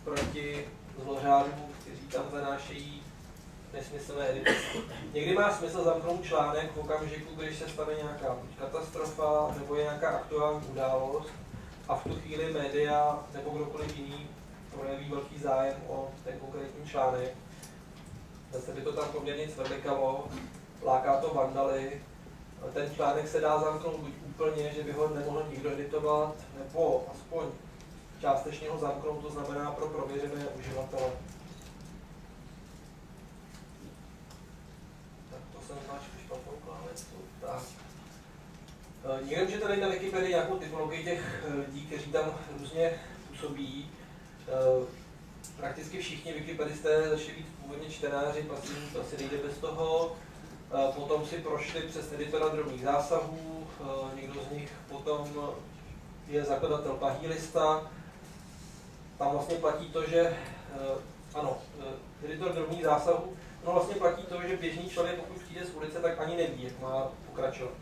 proti zlořádům, kteří tam zanášejí nesmyslné edity. Někdy má smysl zamknout článek v okamžiku, když se stane nějaká katastrofa nebo je nějaká aktuální událost a v tu chvíli média nebo kdokoliv jiný projeví velký zájem o ten konkrétní článek. Zase by to tam poměrně cvrlikalo, láká to vandaly, ten článek se dá zamknout buď úplně, že by ho nemohl nikdo editovat, nebo aspoň částečně ho zamknout, to znamená pro prověřené uživatele. Tak to jsem zmáčkl špatnou klávecu. Tak. E, někde můžete najít na Wikipedii nějakou typologii těch e, lidí, kteří tam různě působí. E, prakticky všichni wikipedisté začali být původně čtenáři, to asi nejde bez toho. Potom si prošli přes editora drobných zásahů, někdo z nich potom je zakladatel pahýlista. Tam vlastně platí to, že ano, editor drobných zásahů, no vlastně platí to, že běžný člověk, pokud přijde z ulice, tak ani neví, jak má pokračovat.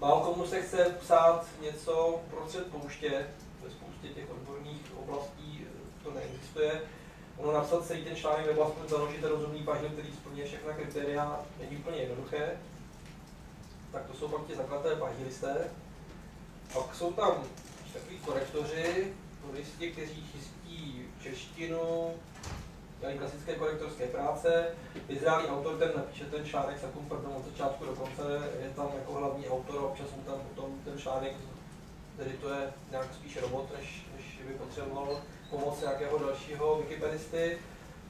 Málo komu se chce psát něco prostřed pouště, ve spoustě těch odborných oblastí to neexistuje, ono napsat celý ten článek nebo aspoň založit rozumný pažinu, který splňuje všechna kritéria, není úplně jednoduché. Tak to jsou pak ti zakladatelé pažilisté. Pak jsou tam takový korektoři, turisti, kteří čistí češtinu, dělají klasické korektorské práce. Vyzrálý autor ten napíše ten článek s takovým prvním od začátku do konce, je tam jako hlavní autor občas mu tam potom ten článek edituje nějak spíš robot, než, než by potřeboval pomoc nějakého dalšího wikipedisty.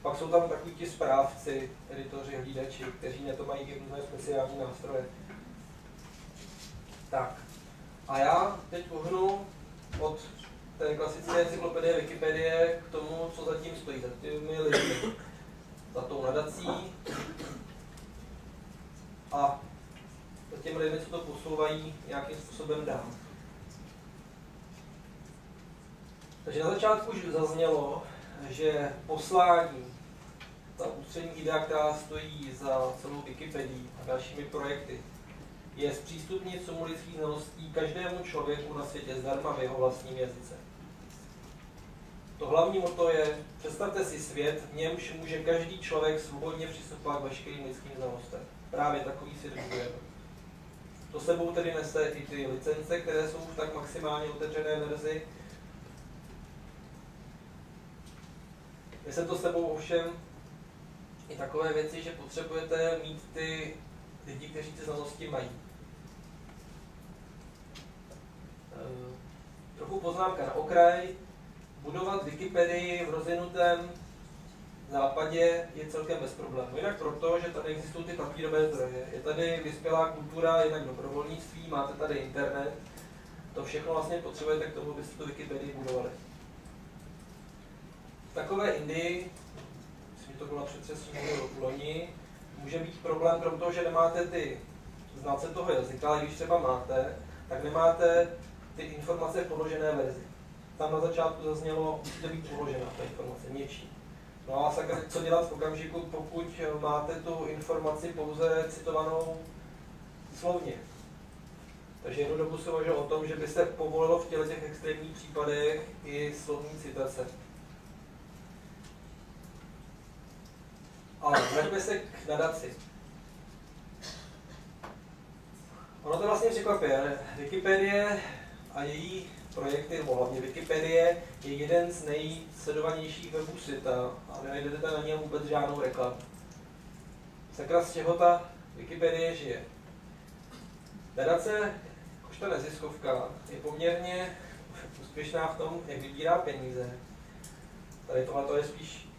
Pak jsou tam takový ti správci, editoři, hlídači, kteří na to mají různé speciální nástroje. Tak. A já teď uhnu od té klasické encyklopedie Wikipedie k tomu, co zatím stojí, za těmi lidmi, za tou nadací a za těmi lidmi, co to posouvají nějakým způsobem dál. Takže na začátku už zaznělo, že poslání, ta ústřední idea, která stojí za celou Wikipedii a dalšími projekty, je zpřístupnit sumu lidských znalostí každému člověku na světě zdarma v jeho vlastním jazyce. To hlavní moto je, představte si svět, v němž může každý člověk svobodně přistupovat k veškerým lidským znalostem. Právě takový si budujeme. To sebou tedy nese i ty licence, které jsou v tak maximálně otevřené verzi, Nese to sebou ovšem i takové věci, že potřebujete mít ty lidi, kteří ty znalosti mají. Eh, trochu poznámka na okraj. Budovat Wikipedii v rozvinutém západě je celkem bez problémů. Jinak proto, že tady existují ty papírové zdroje. Je tady vyspělá kultura, jinak dobrovolnictví, máte tady internet. To všechno vlastně potřebujete k tomu, abyste tu Wikipedii budovali. V takové Indii, myslím, že to bylo přece loni, může být problém krom toho, že nemáte ty znalce toho jazyka, ale když třeba máte, tak nemáte ty informace v podložené verzi. Tam na začátku zaznělo, musíte být položena ta informace něčím. No a sakra, co dělat v okamžiku, pokud máte tu informaci pouze citovanou slovně. Takže jednu dobu se o tom, že by se povolilo v těle těch extrémních případech i slovní citace. Ale vraťme se k nadaci. Ono to vlastně překvapuje. Wikipedie a její projekty, nebo hlavně Wikipedie, je jeden z nejsledovanějších webů světa a nenajdete na něm vůbec žádnou reklamu. Sakra z čeho ta Wikipedie žije. Nadace, ta neziskovka, je poměrně úspěšná v tom, jak vybírá peníze. Tady tohle je spíš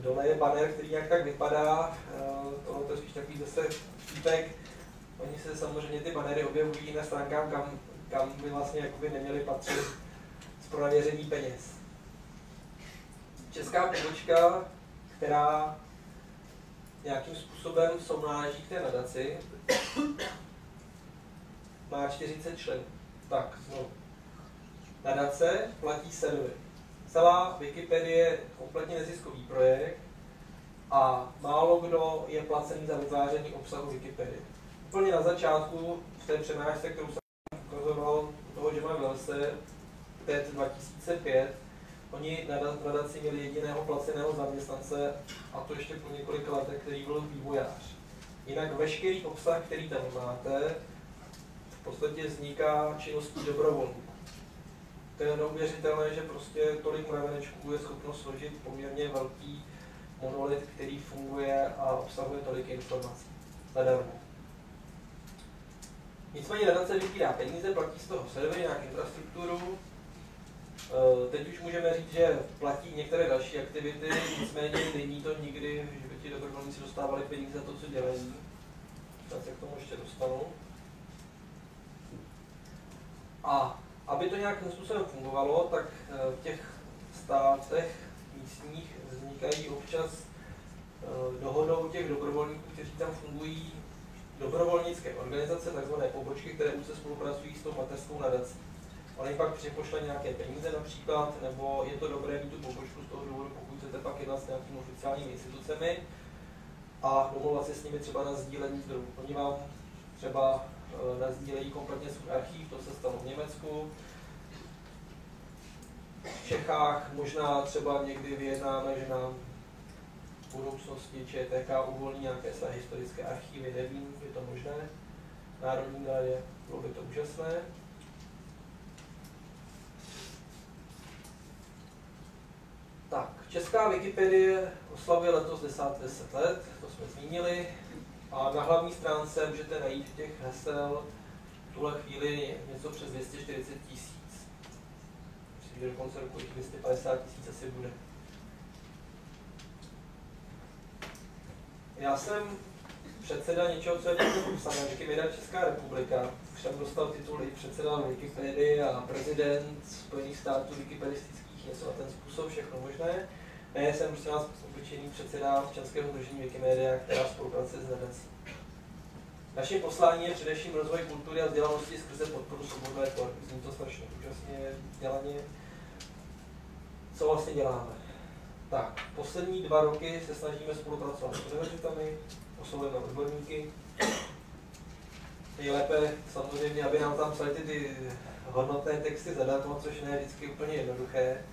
dole je banner, který jak tak vypadá, eh, tohle to je spíš takový zase vtípek. Oni se samozřejmě ty bannery objevují na stránkách, kam, kam by vlastně jakoby neměli patřit z pronavěření peněz. Česká pobočka, která nějakým způsobem sounáleží k té nadaci, má 40 členů. Tak, znovu. Nadace platí servery celá Wikipedie je kompletně neziskový projekt a málo kdo je placený za vytváření obsahu Wikipedie. Úplně na začátku v té přednášce, kterou jsem ukazoval toho Johna Wellse, TED 2005, oni na nadaci měli jediného placeného zaměstnance a to ještě po několika letech, který byl vývojář. Jinak veškerý obsah, který tam máte, v podstatě vzniká činností dobrovolníků to je neuvěřitelné, že prostě tolik mravenečků je schopno složit poměrně velký monolit, který funguje a obsahuje tolik informací zadarmo. Nicméně nadace vybírá peníze, platí z toho servery, nějak infrastrukturu. Eh, teď už můžeme říct, že platí některé další aktivity, nicméně není to nikdy, že by ti dobrovolníci dostávali peníze za to, co dělají. Tak se k tomu ještě dostanu. A aby to nějakým způsobem fungovalo, tak eh, v těch státech místních vznikají občas eh, dohodou těch dobrovolníků, kteří tam fungují, dobrovolnické organizace, takzvané pobočky, které už se spolupracují s tou mateřskou nadací. Ale pak připošle nějaké peníze například, nebo je to dobré mít tu pobočku z toho důvodu, pokud chcete pak jednat s nějakými oficiálními institucemi a domluvat se s nimi třeba na sdílení zdrojů. Oni vám třeba nazdílejí kompletně svůj archív, to se stalo v Německu. V Čechách možná třeba někdy vyjednáme, že nám v budoucnosti ČTK uvolní nějaké své historické archívy, nevím, je to možné. Národní radě, bylo by to úžasné. Tak, Česká Wikipedie oslavuje letos 10, 10 let, to jsme zmínili. A na hlavní stránce můžete najít těch hesel v tuhle chvíli něco přes 240 tisíc. Myslím, že do konce roku 250 tisíc asi bude. Já jsem předseda něčeho, co je popsané, Wikimedia Česká republika. Už jsem dostal titul i předseda Wikipedii a prezident Spojených států wikipedistických, něco na ten způsob, všechno možné. Ne, jsem prostě nás obyčejný předseda občanského združení Wikimedia, která spolupracuje s nadací. Naším poslání je především rozvoj kultury a vzdělanosti skrze podporu svobodné tvorby. Zní to strašně úžasně, vzdělaně. Co vlastně děláme? Tak, poslední dva roky se snažíme spolupracovat s univerzitami, oslovujeme odborníky. Nejlépe samozřejmě, aby nám tam psali ty, ty hodnotné texty zadarmo, což ne vždycky úplně jednoduché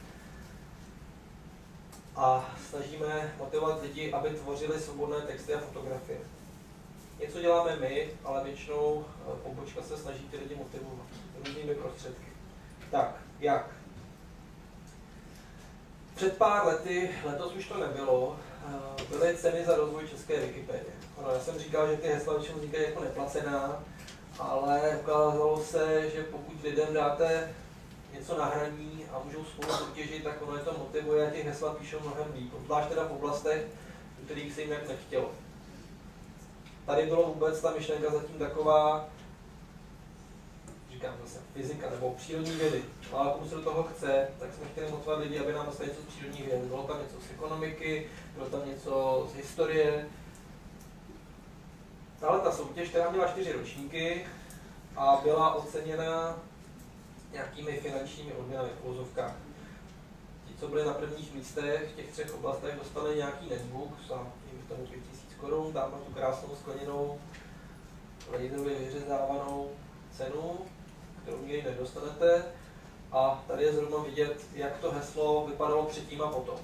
a snažíme motivovat lidi, aby tvořili svobodné texty a fotografie. Něco děláme my, ale většinou eh, pobočka se snaží ty lidi motivovat různými prostředky. Tak, jak? Před pár lety, letos už to nebylo, eh, byly ceny za rozvoj české Wikipedie. Ono, já jsem říkal, že ty hesla většinou vznikají jako neplacená, ale ukázalo se, že pokud lidem dáte něco na hraní a můžou spolu soutěžit, tak ono je to motivuje a těch hesla píšou mnohem líp. Zvlášť teda v oblastech, v kterých se jim jak nechtělo. Tady bylo vůbec ta myšlenka zatím taková, říkám zase, fyzika nebo přírodní vědy. Ale pokud se do toho chce, tak jsme chtěli motivovat lidi, aby nám dostali něco z přírodní vědy. Bylo tam něco z ekonomiky, bylo tam něco z historie. Tahle ta soutěž, která měla čtyři ročníky a byla oceněna nějakými finančními odměnami v pozovkách. Ti, co byli na prvních místech v těch třech oblastech, dostali nějaký netbook za tomu 5000 korun, tam tu krásnou skleněnou, laserově vyřezávanou cenu, kterou nikdy nedostanete. A tady je zrovna vidět, jak to heslo vypadalo předtím a potom.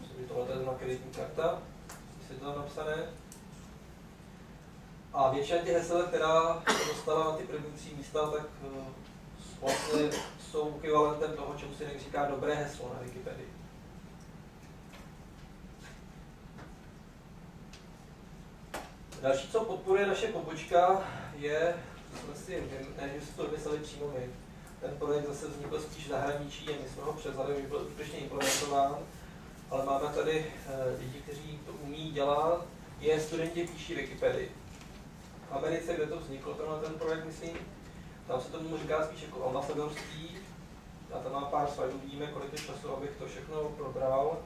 Myslím, že tohle je zrovna kreditní karta, je to tam napsané. A většina těch hesel, která dostala na ty první tři místa, tak eh, vlastně jsou ekvivalentem toho, čemu se říká dobré heslo na Wikipedii. Další, co podporuje naše pobočka, je, jsme si, ne, že jsme to vymysleli přímo my. Ten projekt zase vznikl spíš zahraničí a my jsme ho převzali, byl úspěšně implementován, ale máme tady uh, lidi, kteří to umí dělat, je studenti píší Wikipedii. V Americe, kde to vzniklo, tenhle ten projekt, myslím, tam se tomu říká spíš jako ambasadorství. Já tam mám pár slajdů, vidíme, kolik je času, abych to všechno probral.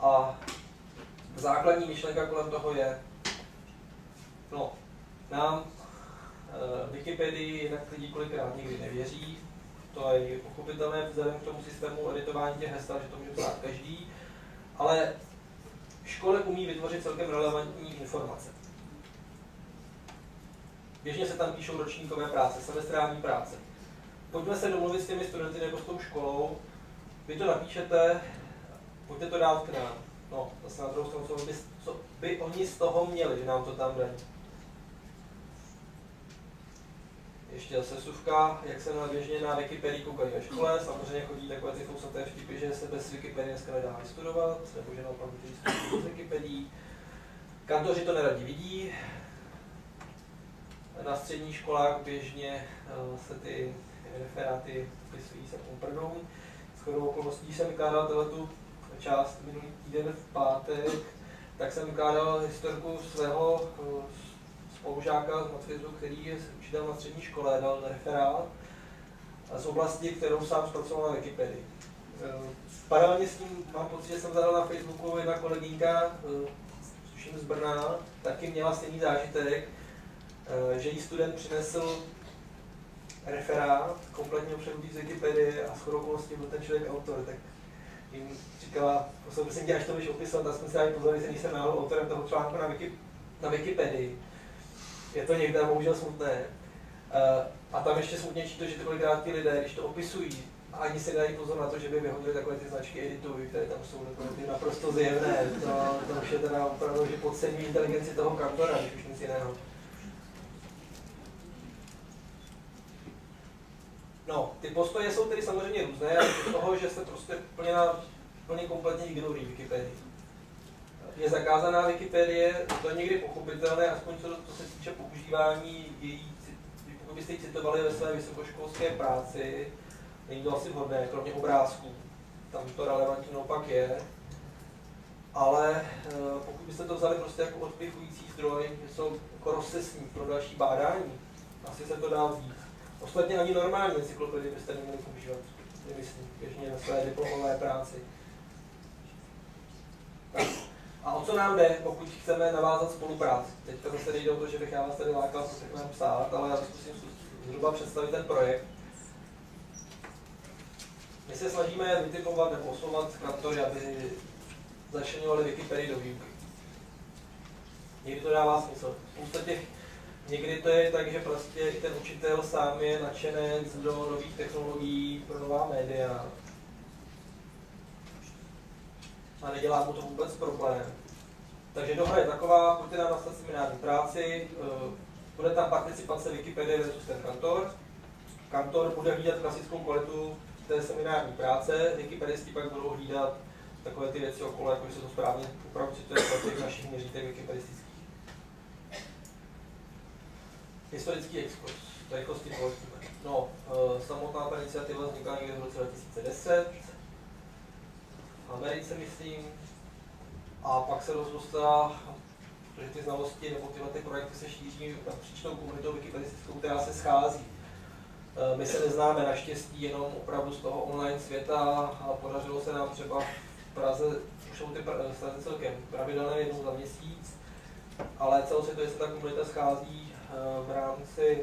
A základní myšlenka kolem toho je, no, nám uh, Wikipedii jinak lidi kolikrát nikdy nevěří, to je pochopitelné vzhledem k tomu systému editování těch hesel, že to může psát každý, ale školy umí vytvořit celkem relevantní informace. Běžně se tam píšou ročníkové práce, semestrální práce. Pojďme se domluvit s těmi studenty nebo s tou školou. Vy to napíšete, pojďte to dát k nám. No, zase na druhou stranu, co by, co by oni z toho měli, že nám to tam dají. Ještě zase suvka, jak se na běžně na Wikipedii koukají ve škole, samozřejmě chodí takové ty fousaté vtipy, že se bez Wikipedie dneska nedá vystudovat, nebo že naopak z Wikipedii. Kantoři to neradí vidí, na středních školách běžně eh, se ty referáty vpisují se prdou. S chodou okolností jsem vykládal tu část minulý týden v pátek, tak jsem vykládal historku svého eh, spolužáka z Matfizu, který je učitel na střední škole, dal referát z oblasti, kterou sám zpracoval na Wikipedii. Eh, paralelně s tím mám pocit, že jsem zadal na Facebooku jedna kolegyňka, z Brna, taky měla stejný zážitek, že jí student přinesl referát, kompletně přehodí z Wikipedie a shodou okolností byl ten člověk autor, tak jim říkala, prosím, prosím tě, až to budeš opisovat, tak jsme si dali pozor, že jsem náhodou autorem toho článku na, Wiki, na Wikipedii. Je to někde bohužel smutné. Uh, a tam ještě smutnější to, že to kolikrát ti lidé, když to opisují, ani si dají pozor na to, že by vyhodili takové ty značky editovy, které tam jsou ty naprosto zjevné. To, to už je teda opravdu, že podceňují inteligenci toho kantora, když už nic jiného. No, ty postoje jsou tedy samozřejmě různé, ale z toho, že se prostě úplně, na, úplně kompletně ignorují Wikipedii. Je zakázaná Wikipedie, to je někdy pochopitelné, aspoň co, co se týče používání její, pokud byste ji citovali ve své vysokoškolské práci, není to asi vhodné, kromě obrázků. Tam to relevantní naopak je. Ale eh, pokud byste to vzali prostě jako odpichující zdroj, něco jako pro další bádání, asi se to dá vzít. Ostatně ani normální encyklopedii byste neměli používat, myslím, běžně na své diplomové práci. Tak. A o co nám jde, pokud chceme navázat spolupráci? Teďka zase nejde o to, že bych já vás tady lákal, co se psát, ale já zkusím zhruba představit ten projekt. My se snažíme vytipovat nebo oslovovat kantory, aby začlenovali Wikipedii do výuky. Někdy to dává smysl. Spousta těch Někdy to je tak, že prostě i ten učitel sám je nadšenec do nových technologií pro nová média. A nedělá mu to vůbec problém. Takže dohra je taková, pojďte nám nastat seminární práci, eh, bude tam participace Wikipedie versus ten kantor. Kantor bude vidět klasickou kvalitu té seminární práce. Wikipedisti pak budou hlídat takové ty věci okolo, jako se to správně opravdu cituje v těch našich měřítek wikipedistických. Historický exkurs, to rychlosti položíme. No, e, samotná ta iniciativa vznikla někdy v roce 2010, v Americe myslím, a pak se rozrostla, protože ty znalosti nebo tyhle ty projekty se šíří napříč tou komunitou wikipedistickou, která se schází. E, my se neznáme naštěstí jenom opravdu z toho online světa a podařilo se nám třeba v Praze, už jsou ty Praze celkem pravidelné jednou za měsíc, ale celosvětově se ta komunita schází v rámci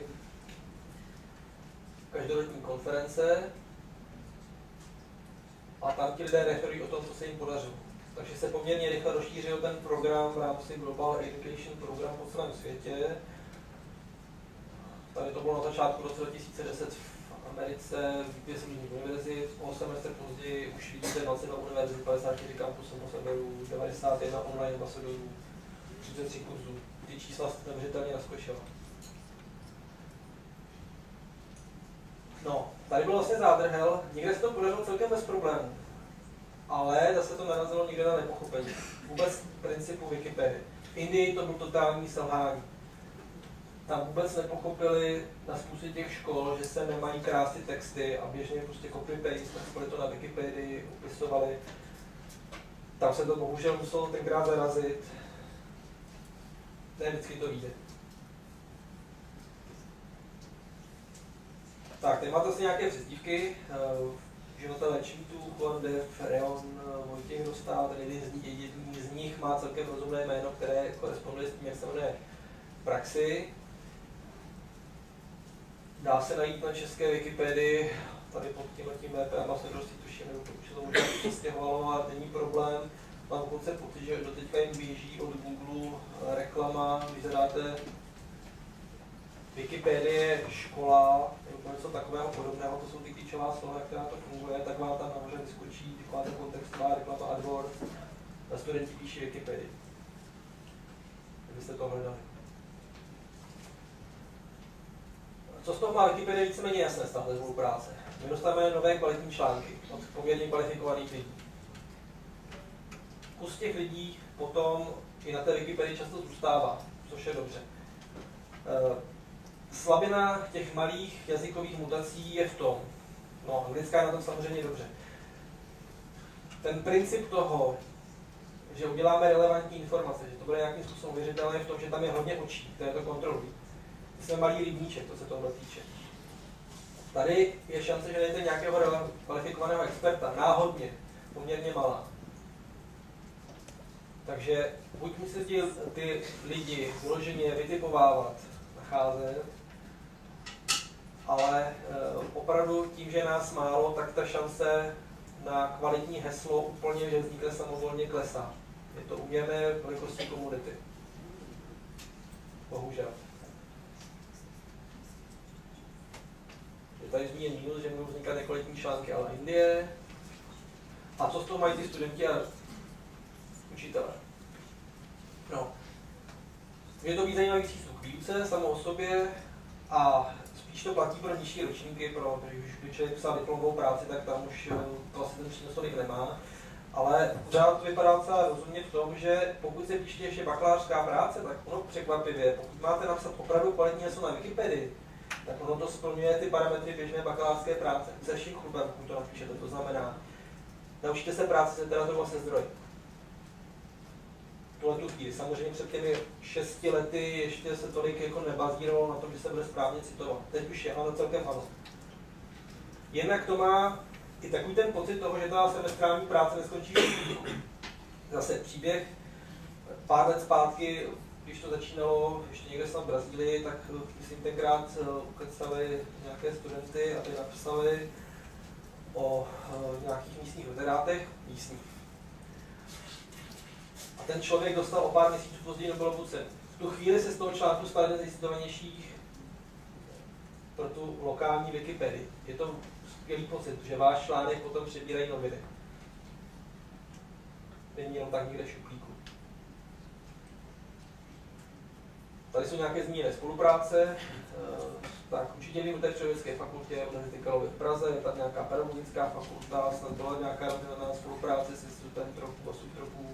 každoroční konference a tam ti lidé referují o tom, co se jim podařilo. Takže se poměrně rychle rozšířil ten program v rámci Global Education Program po celém světě. Tady to bylo na začátku roce 2010 v Americe, dvě různých univerzit, o semestr později už vidíte 22 univerzit, 54 kampusů ambasadorů, 91 online ambasadorů, 33 kurzů. Ty čísla neuvěřitelně naskočila. No, tady byl vlastně zádrhel, někde se to podařilo celkem bez problémů ale zase to narazilo někde na nepochopení. Vůbec principu Wikipedie. V Indii to byl totální selhání. Tam vůbec nepochopili na způsob těch škol, že se nemají krásit texty a běžně prostě copy-paste, byli to na Wikipedii, upisovali. Tam se to bohužel muselo tenkrát zarazit. Ne vždycky to vyjde. Tak, teď máte asi nějaké přezdívky života čítů, Juan Dev, Reon, Vojtěch Dostal, ten jeden z, nich, z nich má celkem rozumné jméno, které koresponduje s tím, jak se jmenuje v praxi. Dá se najít na české Wikipedii, tady pod tím letím VP ambasadorství, tuším, nebo se to možná přestěhovalo a není problém. Mám dokonce pocit, že do teďka jim běží od Google reklama, když zadáte Wikipedie, škola, nebo něco takového podobného, to jsou ty klíčová slova, která to funguje, tak vám tam nahoře vyskočí taková ta kontextová reklama AdWords, a studenti píší Wikipedii. Kdybyste to hledali. Co z toho má Wikipedia víceméně jasné z téhle spolupráce? My dostáváme nové kvalitní články od poměrně kvalifikovaných lidí. Kus těch lidí potom i na té Wikipedii často zůstává, což je dobře. Slabina těch malých jazykových mutací je v tom, no anglická je na tom samozřejmě dobře, ten princip toho, že uděláme relevantní informace, že to bude nějakým způsobem věřitelné v tom, že tam je hodně očí, které to kontrolují. My jsme malý rybníček, to se tohle týče. Tady je šance, že najdete nějakého kvalifikovaného experta, náhodně, poměrně malá. Takže buď musíte ty lidi vyloženě vytipovávat, nacházet, ale eh, opravdu tím, že nás málo, tak ta šance na kvalitní heslo úplně, že vznikne samovolně klesá. Je to uměrné velikosti komunity. Bohužel. Je tady zmíněn mínus, že můžou vznikat nekvalitní články, ale Indie. A co z toho mají ty studenti a učitelé? No. Je to víc zajímavý přístup k výuce samo o sobě a Spíš to platí pro nižší ročníky, pro, když by člověk psal diplomovou práci, tak tam už eh, to asi ten přínos tolik nemá. Ale pořád to vypadá docela rozumně v tom, že pokud se píše ještě bakalářská práce, tak ono překvapivě, pokud máte napsat opravdu kvalitní něco na Wikipedii, tak ono to splňuje ty parametry běžné bakalářské práce. Se vším chlubem, to napíšete, to znamená, naučíte se práci s literaturovou se zdroji tuhle tu chvíli. Samozřejmě před těmi šesti lety ještě se tolik jako nebazírovalo na tom, že se bude správně citovat. Teď už je, ale celkem ano. Jednak to má i takový ten pocit toho, že ta semestrální práce neskončí Zase příběh pár let zpátky, když to začínalo ještě někde snad v Brazílii, tak myslím tenkrát eh, ukecali nějaké studenty, aby napsali o eh, nějakých místních literátech, místních, ten člověk dostal o pár měsíců později Nobelovu cenu. V tu chvíli se z toho článku stal jeden z pro tu lokální Wikipedii. Je to skvělý pocit, že váš článek potom přebírají noviny. Není jenom tak někde šuplíku. Tady jsou nějaké zmíněné spolupráce. Eh, tak určitě vím o té Přírodovědecké fakultě Univerzity Karlovy v Praze, je tam nějaká pedagogická fakulta, snad byla nějaká rozdělená spolupráce s institutem trochu a subtropů.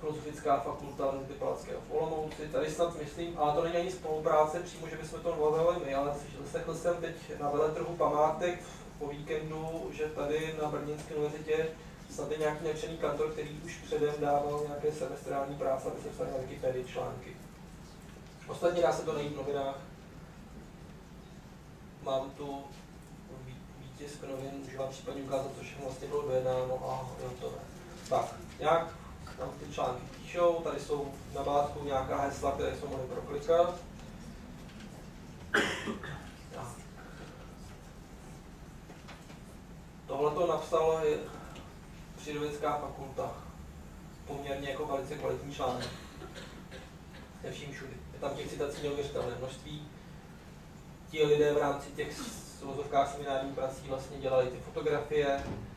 Filozofická fakulta Univerzity Palackého v Olomouci. Tady snad myslím, ale to není ani spolupráce přímo, že bychom to novovali my, ale zaslechl jsem teď na veletrhu památek po víkendu, že tady na Brněnské univerzitě snad je nějaký nadšený kantor, který už předem dával nějaké semestrální práce, aby se psali na Wikipedii články. Ostatně dá se to najít v novinách. Mám tu výtisk novin, můžu vám případně ukázat, co všechno vlastně bylo dojednáno a jo, to ne. Tak, nějak tam ty články píšou, tady jsou na bátku nějaká hesla, které jsou mohli proklikat. Tohle to napsal Přírodovědecká fakulta. Poměrně jako velice kvalitní článek. Se vším všudy. Je tam těch citací neuvěřitelné množství. Ti lidé v rámci těch vozovkách seminárních prací vlastně dělali ty fotografie, eh,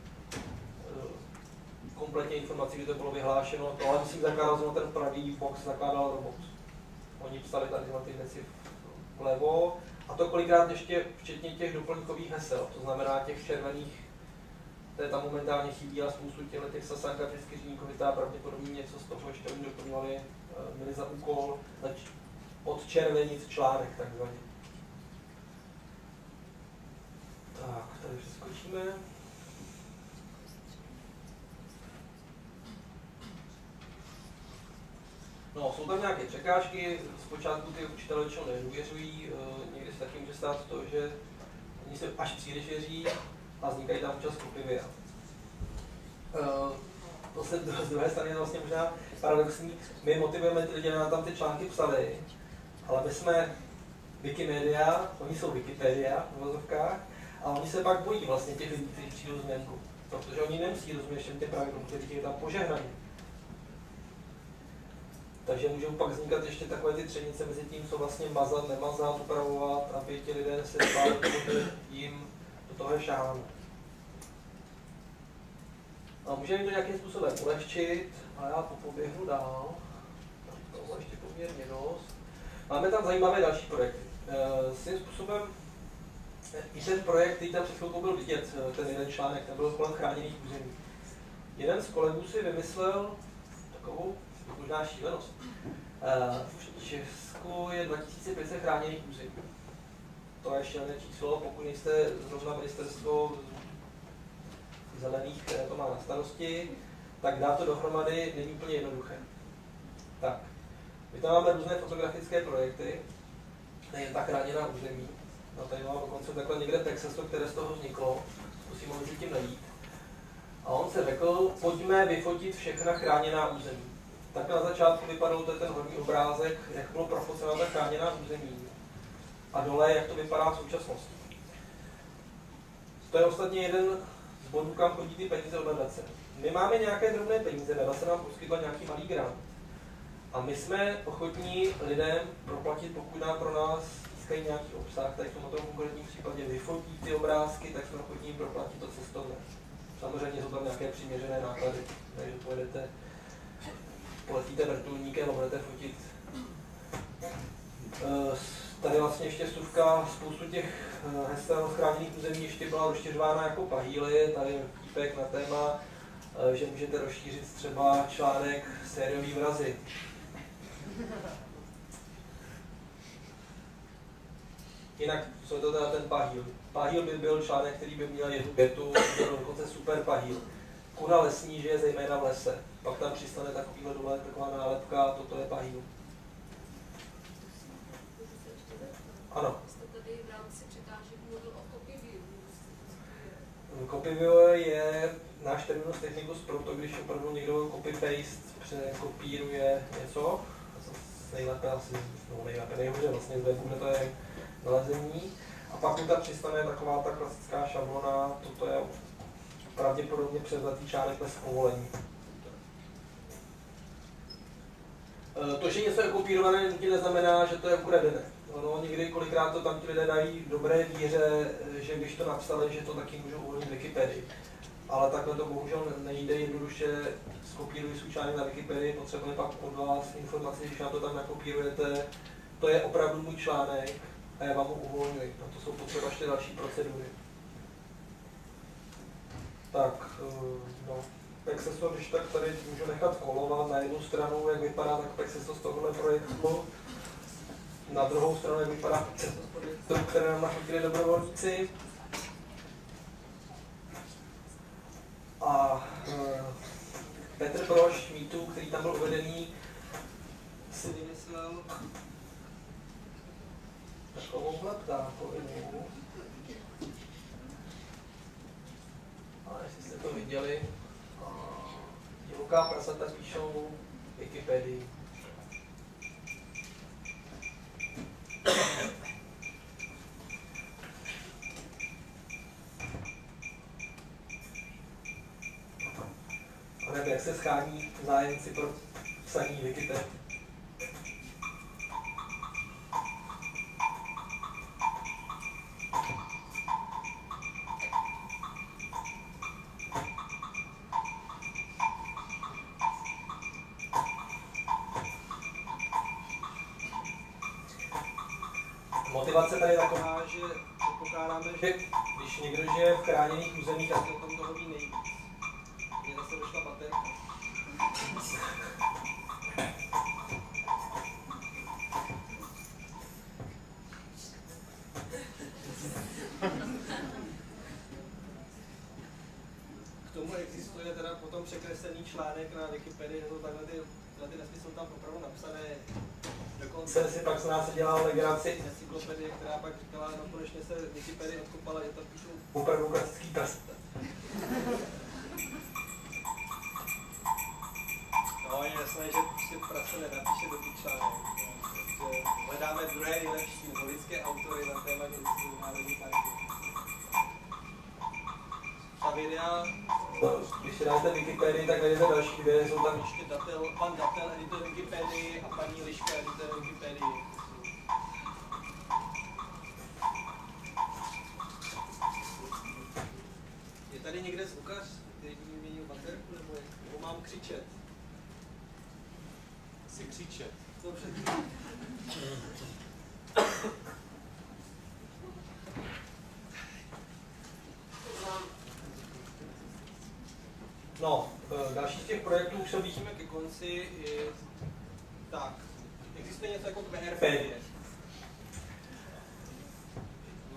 kompletně informací, kdy to bylo vyhlášeno, to ale musím zakládal ten pravý box, zakládal robot. Oni psali tady ty věci vlevo a to kolikrát ještě včetně těch doplňkových hesel, to znamená těch červených je tam momentálně chybí a spoustu těchto těch sasanka, vždycky říníkovitá, pravděpodobně něco z toho ještě oni doplňovali, eh, měli za úkol odčervenit článek takzvaně. Tak, tady přeskočíme. No, jsou tam nějaké překážky, zpočátku ty učitelé většinou nedůvěřují, eh, někdy se taky může stát to, že oni se až příliš věří, a vznikají tam občas kopivy. Uh, to se z druhé strany je vlastně možná paradoxní. My motivujeme ty lidi, aby nám tam ty články psali, ale my jsme Wikimedia, oni jsou Wikipedia v vozovkách, a oni se pak bojí vlastně těch lidí, kteří přijdou. Protože oni nemusí rozumět všem těm pravidlům, kteří je tam požehnaní. Takže můžou pak vznikat ještě takové ty třenice mezi tím, co vlastně mazat, nemazat, upravovat, aby ti lidé se báli, jim do toho šáháme. A můžeme to nějakým způsobem ulehčit a já poběhnu dál. To ještě poměrně dost. Máme tam zajímavé další projekty. E, svým způsobem i ten projekt, který tam před chvilkou byl vidět, eh, ten jeden článek, ten byl kolem chráněných území. Jeden z kolegů si vymyslel takovou možná šílenost. E, v Česku je 2500 chráněných území to je šílené číslo, pokud nejste zrovna ministerstvo zelených, které to má na starosti, tak dá to dohromady není úplně jednoduché. Tak, my tam máme různé fotografické projekty, nejen tak chráněná území. No, tady mám dokonce takhle někde Texasu, které z toho vzniklo, zkusím ho mezi tím najít. A on se řekl, pojďme vyfotit všechna chráněná území. Tak na začátku vypadal to ten horní obrázek, jak bylo profocena ta chráněná území a dole, jak to vypadá v současnosti. To je ostatně jeden z bodů, kam chodí ty peníze od nadace. My máme nějaké drobné peníze, nadace nám poskytla nějaký malý grant. A my jsme ochotní lidem proplatit, pokud nám pro nás získají nějaký obsah, tak v tomto konkrétním případě vyfotí ty obrázky, tak jsme ochotní proplatit to cestovné. Samozřejmě jsou tam nějaké přiměřené náklady, takže pojedete, poletíte vrtulníkem a budete fotit uh, Tady vlastně ještě stovka, spoustu těch eh, hesel chráněných území ještě byla rozšiřována jako pahýly, tady je vtípek na téma, eh, že můžete rozšířit třeba článek sériový vrazy. Jinak, co je to teda ten pahýl? Pahýl by byl článek, který by měl jednu větu, dokonce super pahýl. Kura lesní žije zejména v lese. Pak tam přistane takovýhle dole, taková nálepka, toto je pahýl. Ano. Jste tady v rámci překážek mluvil o copyview. Je náš terminus technicus pro to, když opravdu někdo copy-paste překopíruje něco, nejlépe asi, no nejlépe nejhůře vlastně z webu, kde to je nalezení. A pak mu tam přistane taková ta klasická šablona, toto je pravděpodobně převzatý článek bez povolení. E, to, že něco je kopírované, nutně neznamená, že to je ukradené. Ono někdy kolikrát to tam ti lidé dají dobré víře, že když to napsali, že to taky můžou uvolnit Wikipedii. Ale takhle to bohužel nejde jednoduše, skopírují součánek na Wikipedii, potřebujeme pak od vás informaci, když nám to tam nakopírujete, to je opravdu můj článek a já vám ho uvolňuji. Na to jsou potřeba ještě další procedury. Tak, eh, no, Pexeso, když tak tady můžu nechat kolovat na jednu stranu, jak vypadá tak Pexeso z tohohle projektu. Na druhou stranu, jak vypadá projektu, které nám nachutili dobrovolníci. A uh, Petr Broš, mýtu, který tam byl uvedený, si vymyslel takovouhle ptákovinu. A jestli jste to viděli, divoká prasata píšou Wikipedii. A nebo jak se schání zájemci pro psaní Wikipedii. Těch projektů už se blížíme ke konci. Je, tak, existuje něco jako QRPedie.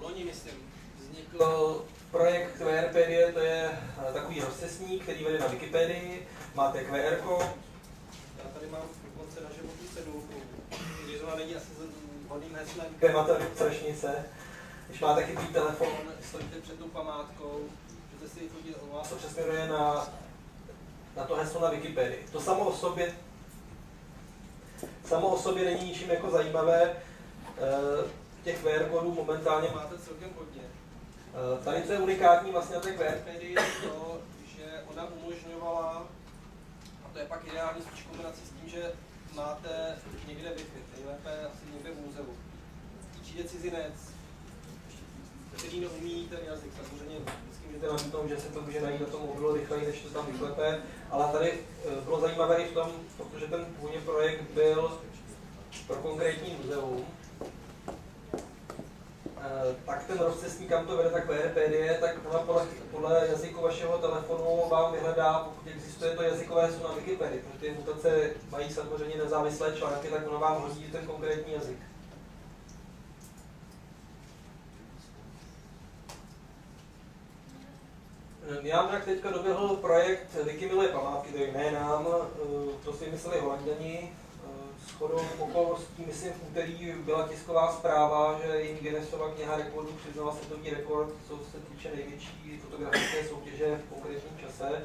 Loni, myslím, vznikl projekt QRPedie, to je eh, takový rozcesník, který vede na Wikipedii. Máte QR Já tady mám dokonce na životu cedulku, když zrovna není asi hodným heslem. Kde máte třešnice. Když máte chytrý telefon, stojíte před tou památkou, můžete si chodit, vás to přesměruje na na to heslo na Wikipedii. To samo o sobě, samo o sobě není ničím jako zajímavé. Eh, těch QR kódů momentálně máte celkem hodně. Eh, tady, co je unikátní vlastně na té Wikipedii, je to, že ona umožňovala, a to je pak ideální spíš kombinací s tím, že máte někde Wi-Fi, nejlépe asi někde v muzeu. Přijde cizinec, který neumí ten jazyk, samozřejmě můžete nabídnout, že se to může najít na tom mobilu rychleji, než to tam vyklepe. Ale tady eh, bylo zajímavé i v tom, protože ten původní projekt byl pro konkrétní muzeum, eh, tak ten rozcestník, kam to vede, tak Wikipedie, tak podle, podle jazyku vašeho telefonu vám vyhledá, pokud existuje to jazykové heslo na Wikipedii, protože ty mutace mají samozřejmě nezávislé články, tak ono vám hodí ten konkrétní jazyk. Já jak teďka doběhl projekt Wikimiluje památky, to jménám, eh, to si mysleli holanděni. Eh, chodou okolností, myslím, v úterý byla tisková zpráva, že jim Guinnessova kniha rekordů přiznala světový rekord, co se týče největší fotografické soutěže v konkrétním čase.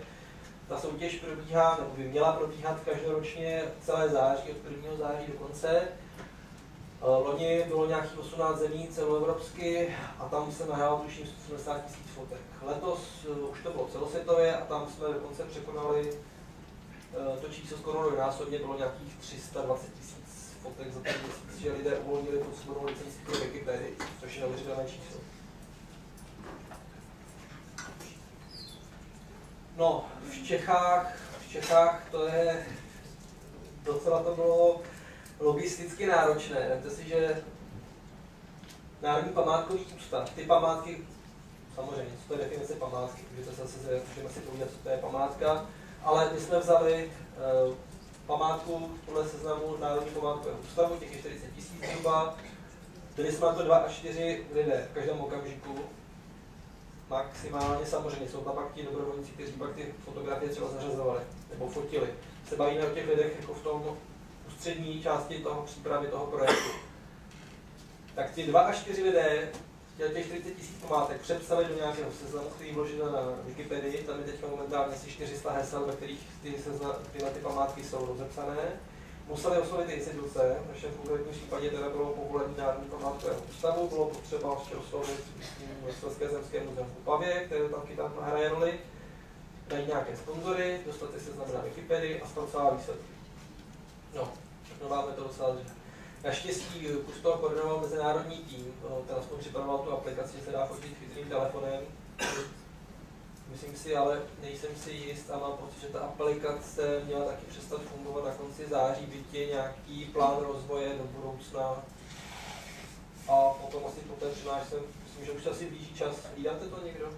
Ta soutěž probíhá, nebo by měla probíhat každoročně celé září, od 1. září do konce. Eh, loni bylo nějakých 18 zemí celoevropsky a tam se nahrál tuším 170 tisíc fotek. Letos eh, už to bylo celosvětově a tam jsme dokonce překonali eh, to číslo skoro násobně, bylo nějakých 320 tisíc fotek za ten měsíc, že lidé uvolnili tu svobodnou licenci pro Wikipedii, což je neuvěřitelné číslo. No, v Čechách, v Čechách to je docela to bylo logisticky náročné. Vemte si, že Národní památkový ústav. Ty památky, samozřejmě, co to je definice památky, můžete se zase, můžeme si povídat, co to je památka, ale my jsme vzali uh, památku podle seznamu Národní památkového ústavu, těch je 40 tisíc zhruba. Byli jsme na to dva až čtyři lidé v každém okamžiku. Maximálně samozřejmě, jsou tam pak ti dobrovolníci, kteří pak ty fotografie třeba zařazovali nebo fotili. Se bavíme o těch lidech jako v tom ústřední části toho přípravy toho projektu. Tak ty dva až čtyři lidé těch 40 tisíc památek přepsali do nějakého seznamu, který vložil na Wikipedii. Tam je teď momentálně asi 400 hesel, ve kterých ty sezna, tyhle ty památky jsou rozepsané. Museli oslovit instituce, v našem konkrétním případě teda bylo povolení Národní památkového ústavu, bylo potřeba ještě oslovit Slezské zemské muzeum v Opavě, které tam tam hraje roli, najít nějaké sponzory, dostat se seznam na Wikipedii a zpracovat výsledky. No, docela dříve. Naštěstí kus toho koordinoval mezinárodní tým, ten aspoň připravoval tu aplikaci, že se dá fotit chytrým telefonem. Myslím si, ale nejsem si jist a mám pocit, že ta aplikace měla taky přestat fungovat na konci září, byť je nějaký plán rozvoje do budoucna. A potom asi po té přinášce, myslím, že už asi blíží čas. Vídáte to někdo?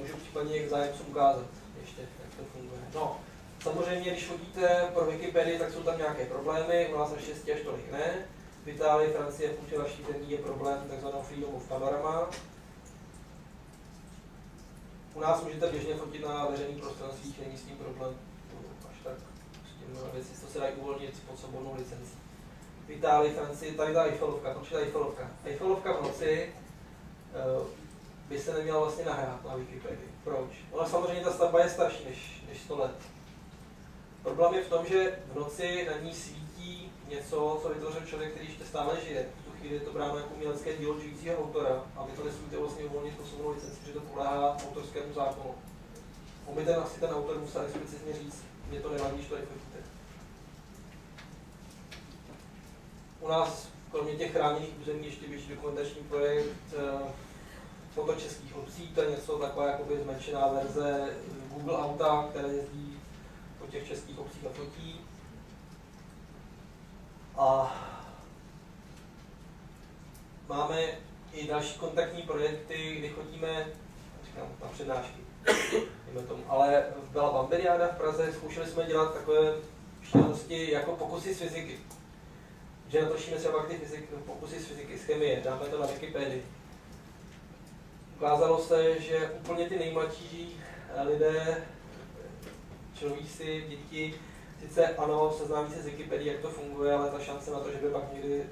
Můžu případně zájemcům ukázat ještě, jak to funguje. No, Samozřejmě, když chodíte pro Wikipedii, tak jsou tam nějaké problémy, u nás naštěstí až tolik ne. V Itálii, Francie, vaší zemí je problém takzvanou Freedom of Panorama. U nás můžete běžně fotit na veřejných prostranstvích, není s tím problém až tak. S tím věci, co se dají uvolnit pod svobodnou licencí. V Itálii, Francii, tady ta Eiffelovka, proč je ta Eiffelovka? Eiffelovka v noci uh, by se neměla vlastně nahrát na Wikipedii. Proč? Ona samozřejmě ta stavba je starší než, než 100 let Problém je v tom, že v noci na ní svítí něco, co vytvořil člověk, který ještě stále žije. V tu chvíli je to bráno jako umělecké dílo žijícího autora a vy to nesmíte vlastně uvolnit osobnou licenci, protože to podléhá autorskému zákonu. On ten asi ten autor musel explicitně říct, mě to nevadí, když to nefotíte. U nás, kromě těch chráněných území, ještě běží dokumentační projekt eh, foto českých obcí, to je něco taková jakoby zmenšená verze Google Auta, které jezdí po těch českých obcích a fotí. A máme i další kontaktní projekty, kdy chodíme, říkám, na přednášky, tomu. ale byla Bamberiáda v Praze, zkoušeli jsme dělat takové šílenosti jako pokusy z fyziky. Že natočíme třeba ty fyzik, pokusy z fyziky, z chemie, dáme to na Wikipedii. Ukázalo se, že úplně ty nejmladší lidé človíci, děti, sice ano, seznámí se z Wikipedii, jak to funguje, ale ta šance na to, že by pak někdy,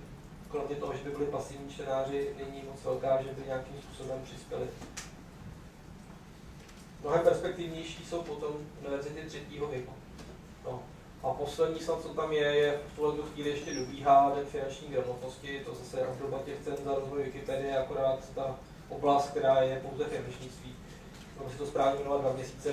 kromě toho, že by byli pasivní čtenáři, není moc velká, že by nějakým způsobem přispěli. Mnohem perspektivnější jsou potom univerzity třetího věku. No. A poslední snad, co tam je, je v tuhle chvíli ještě dobíhá den finanční gramotnosti, to zase obdoba těch cen za rozvoj Wikipedie, akorát ta oblast, která je pouze finančnictví. Mám si to správně jmenovat dva měsíce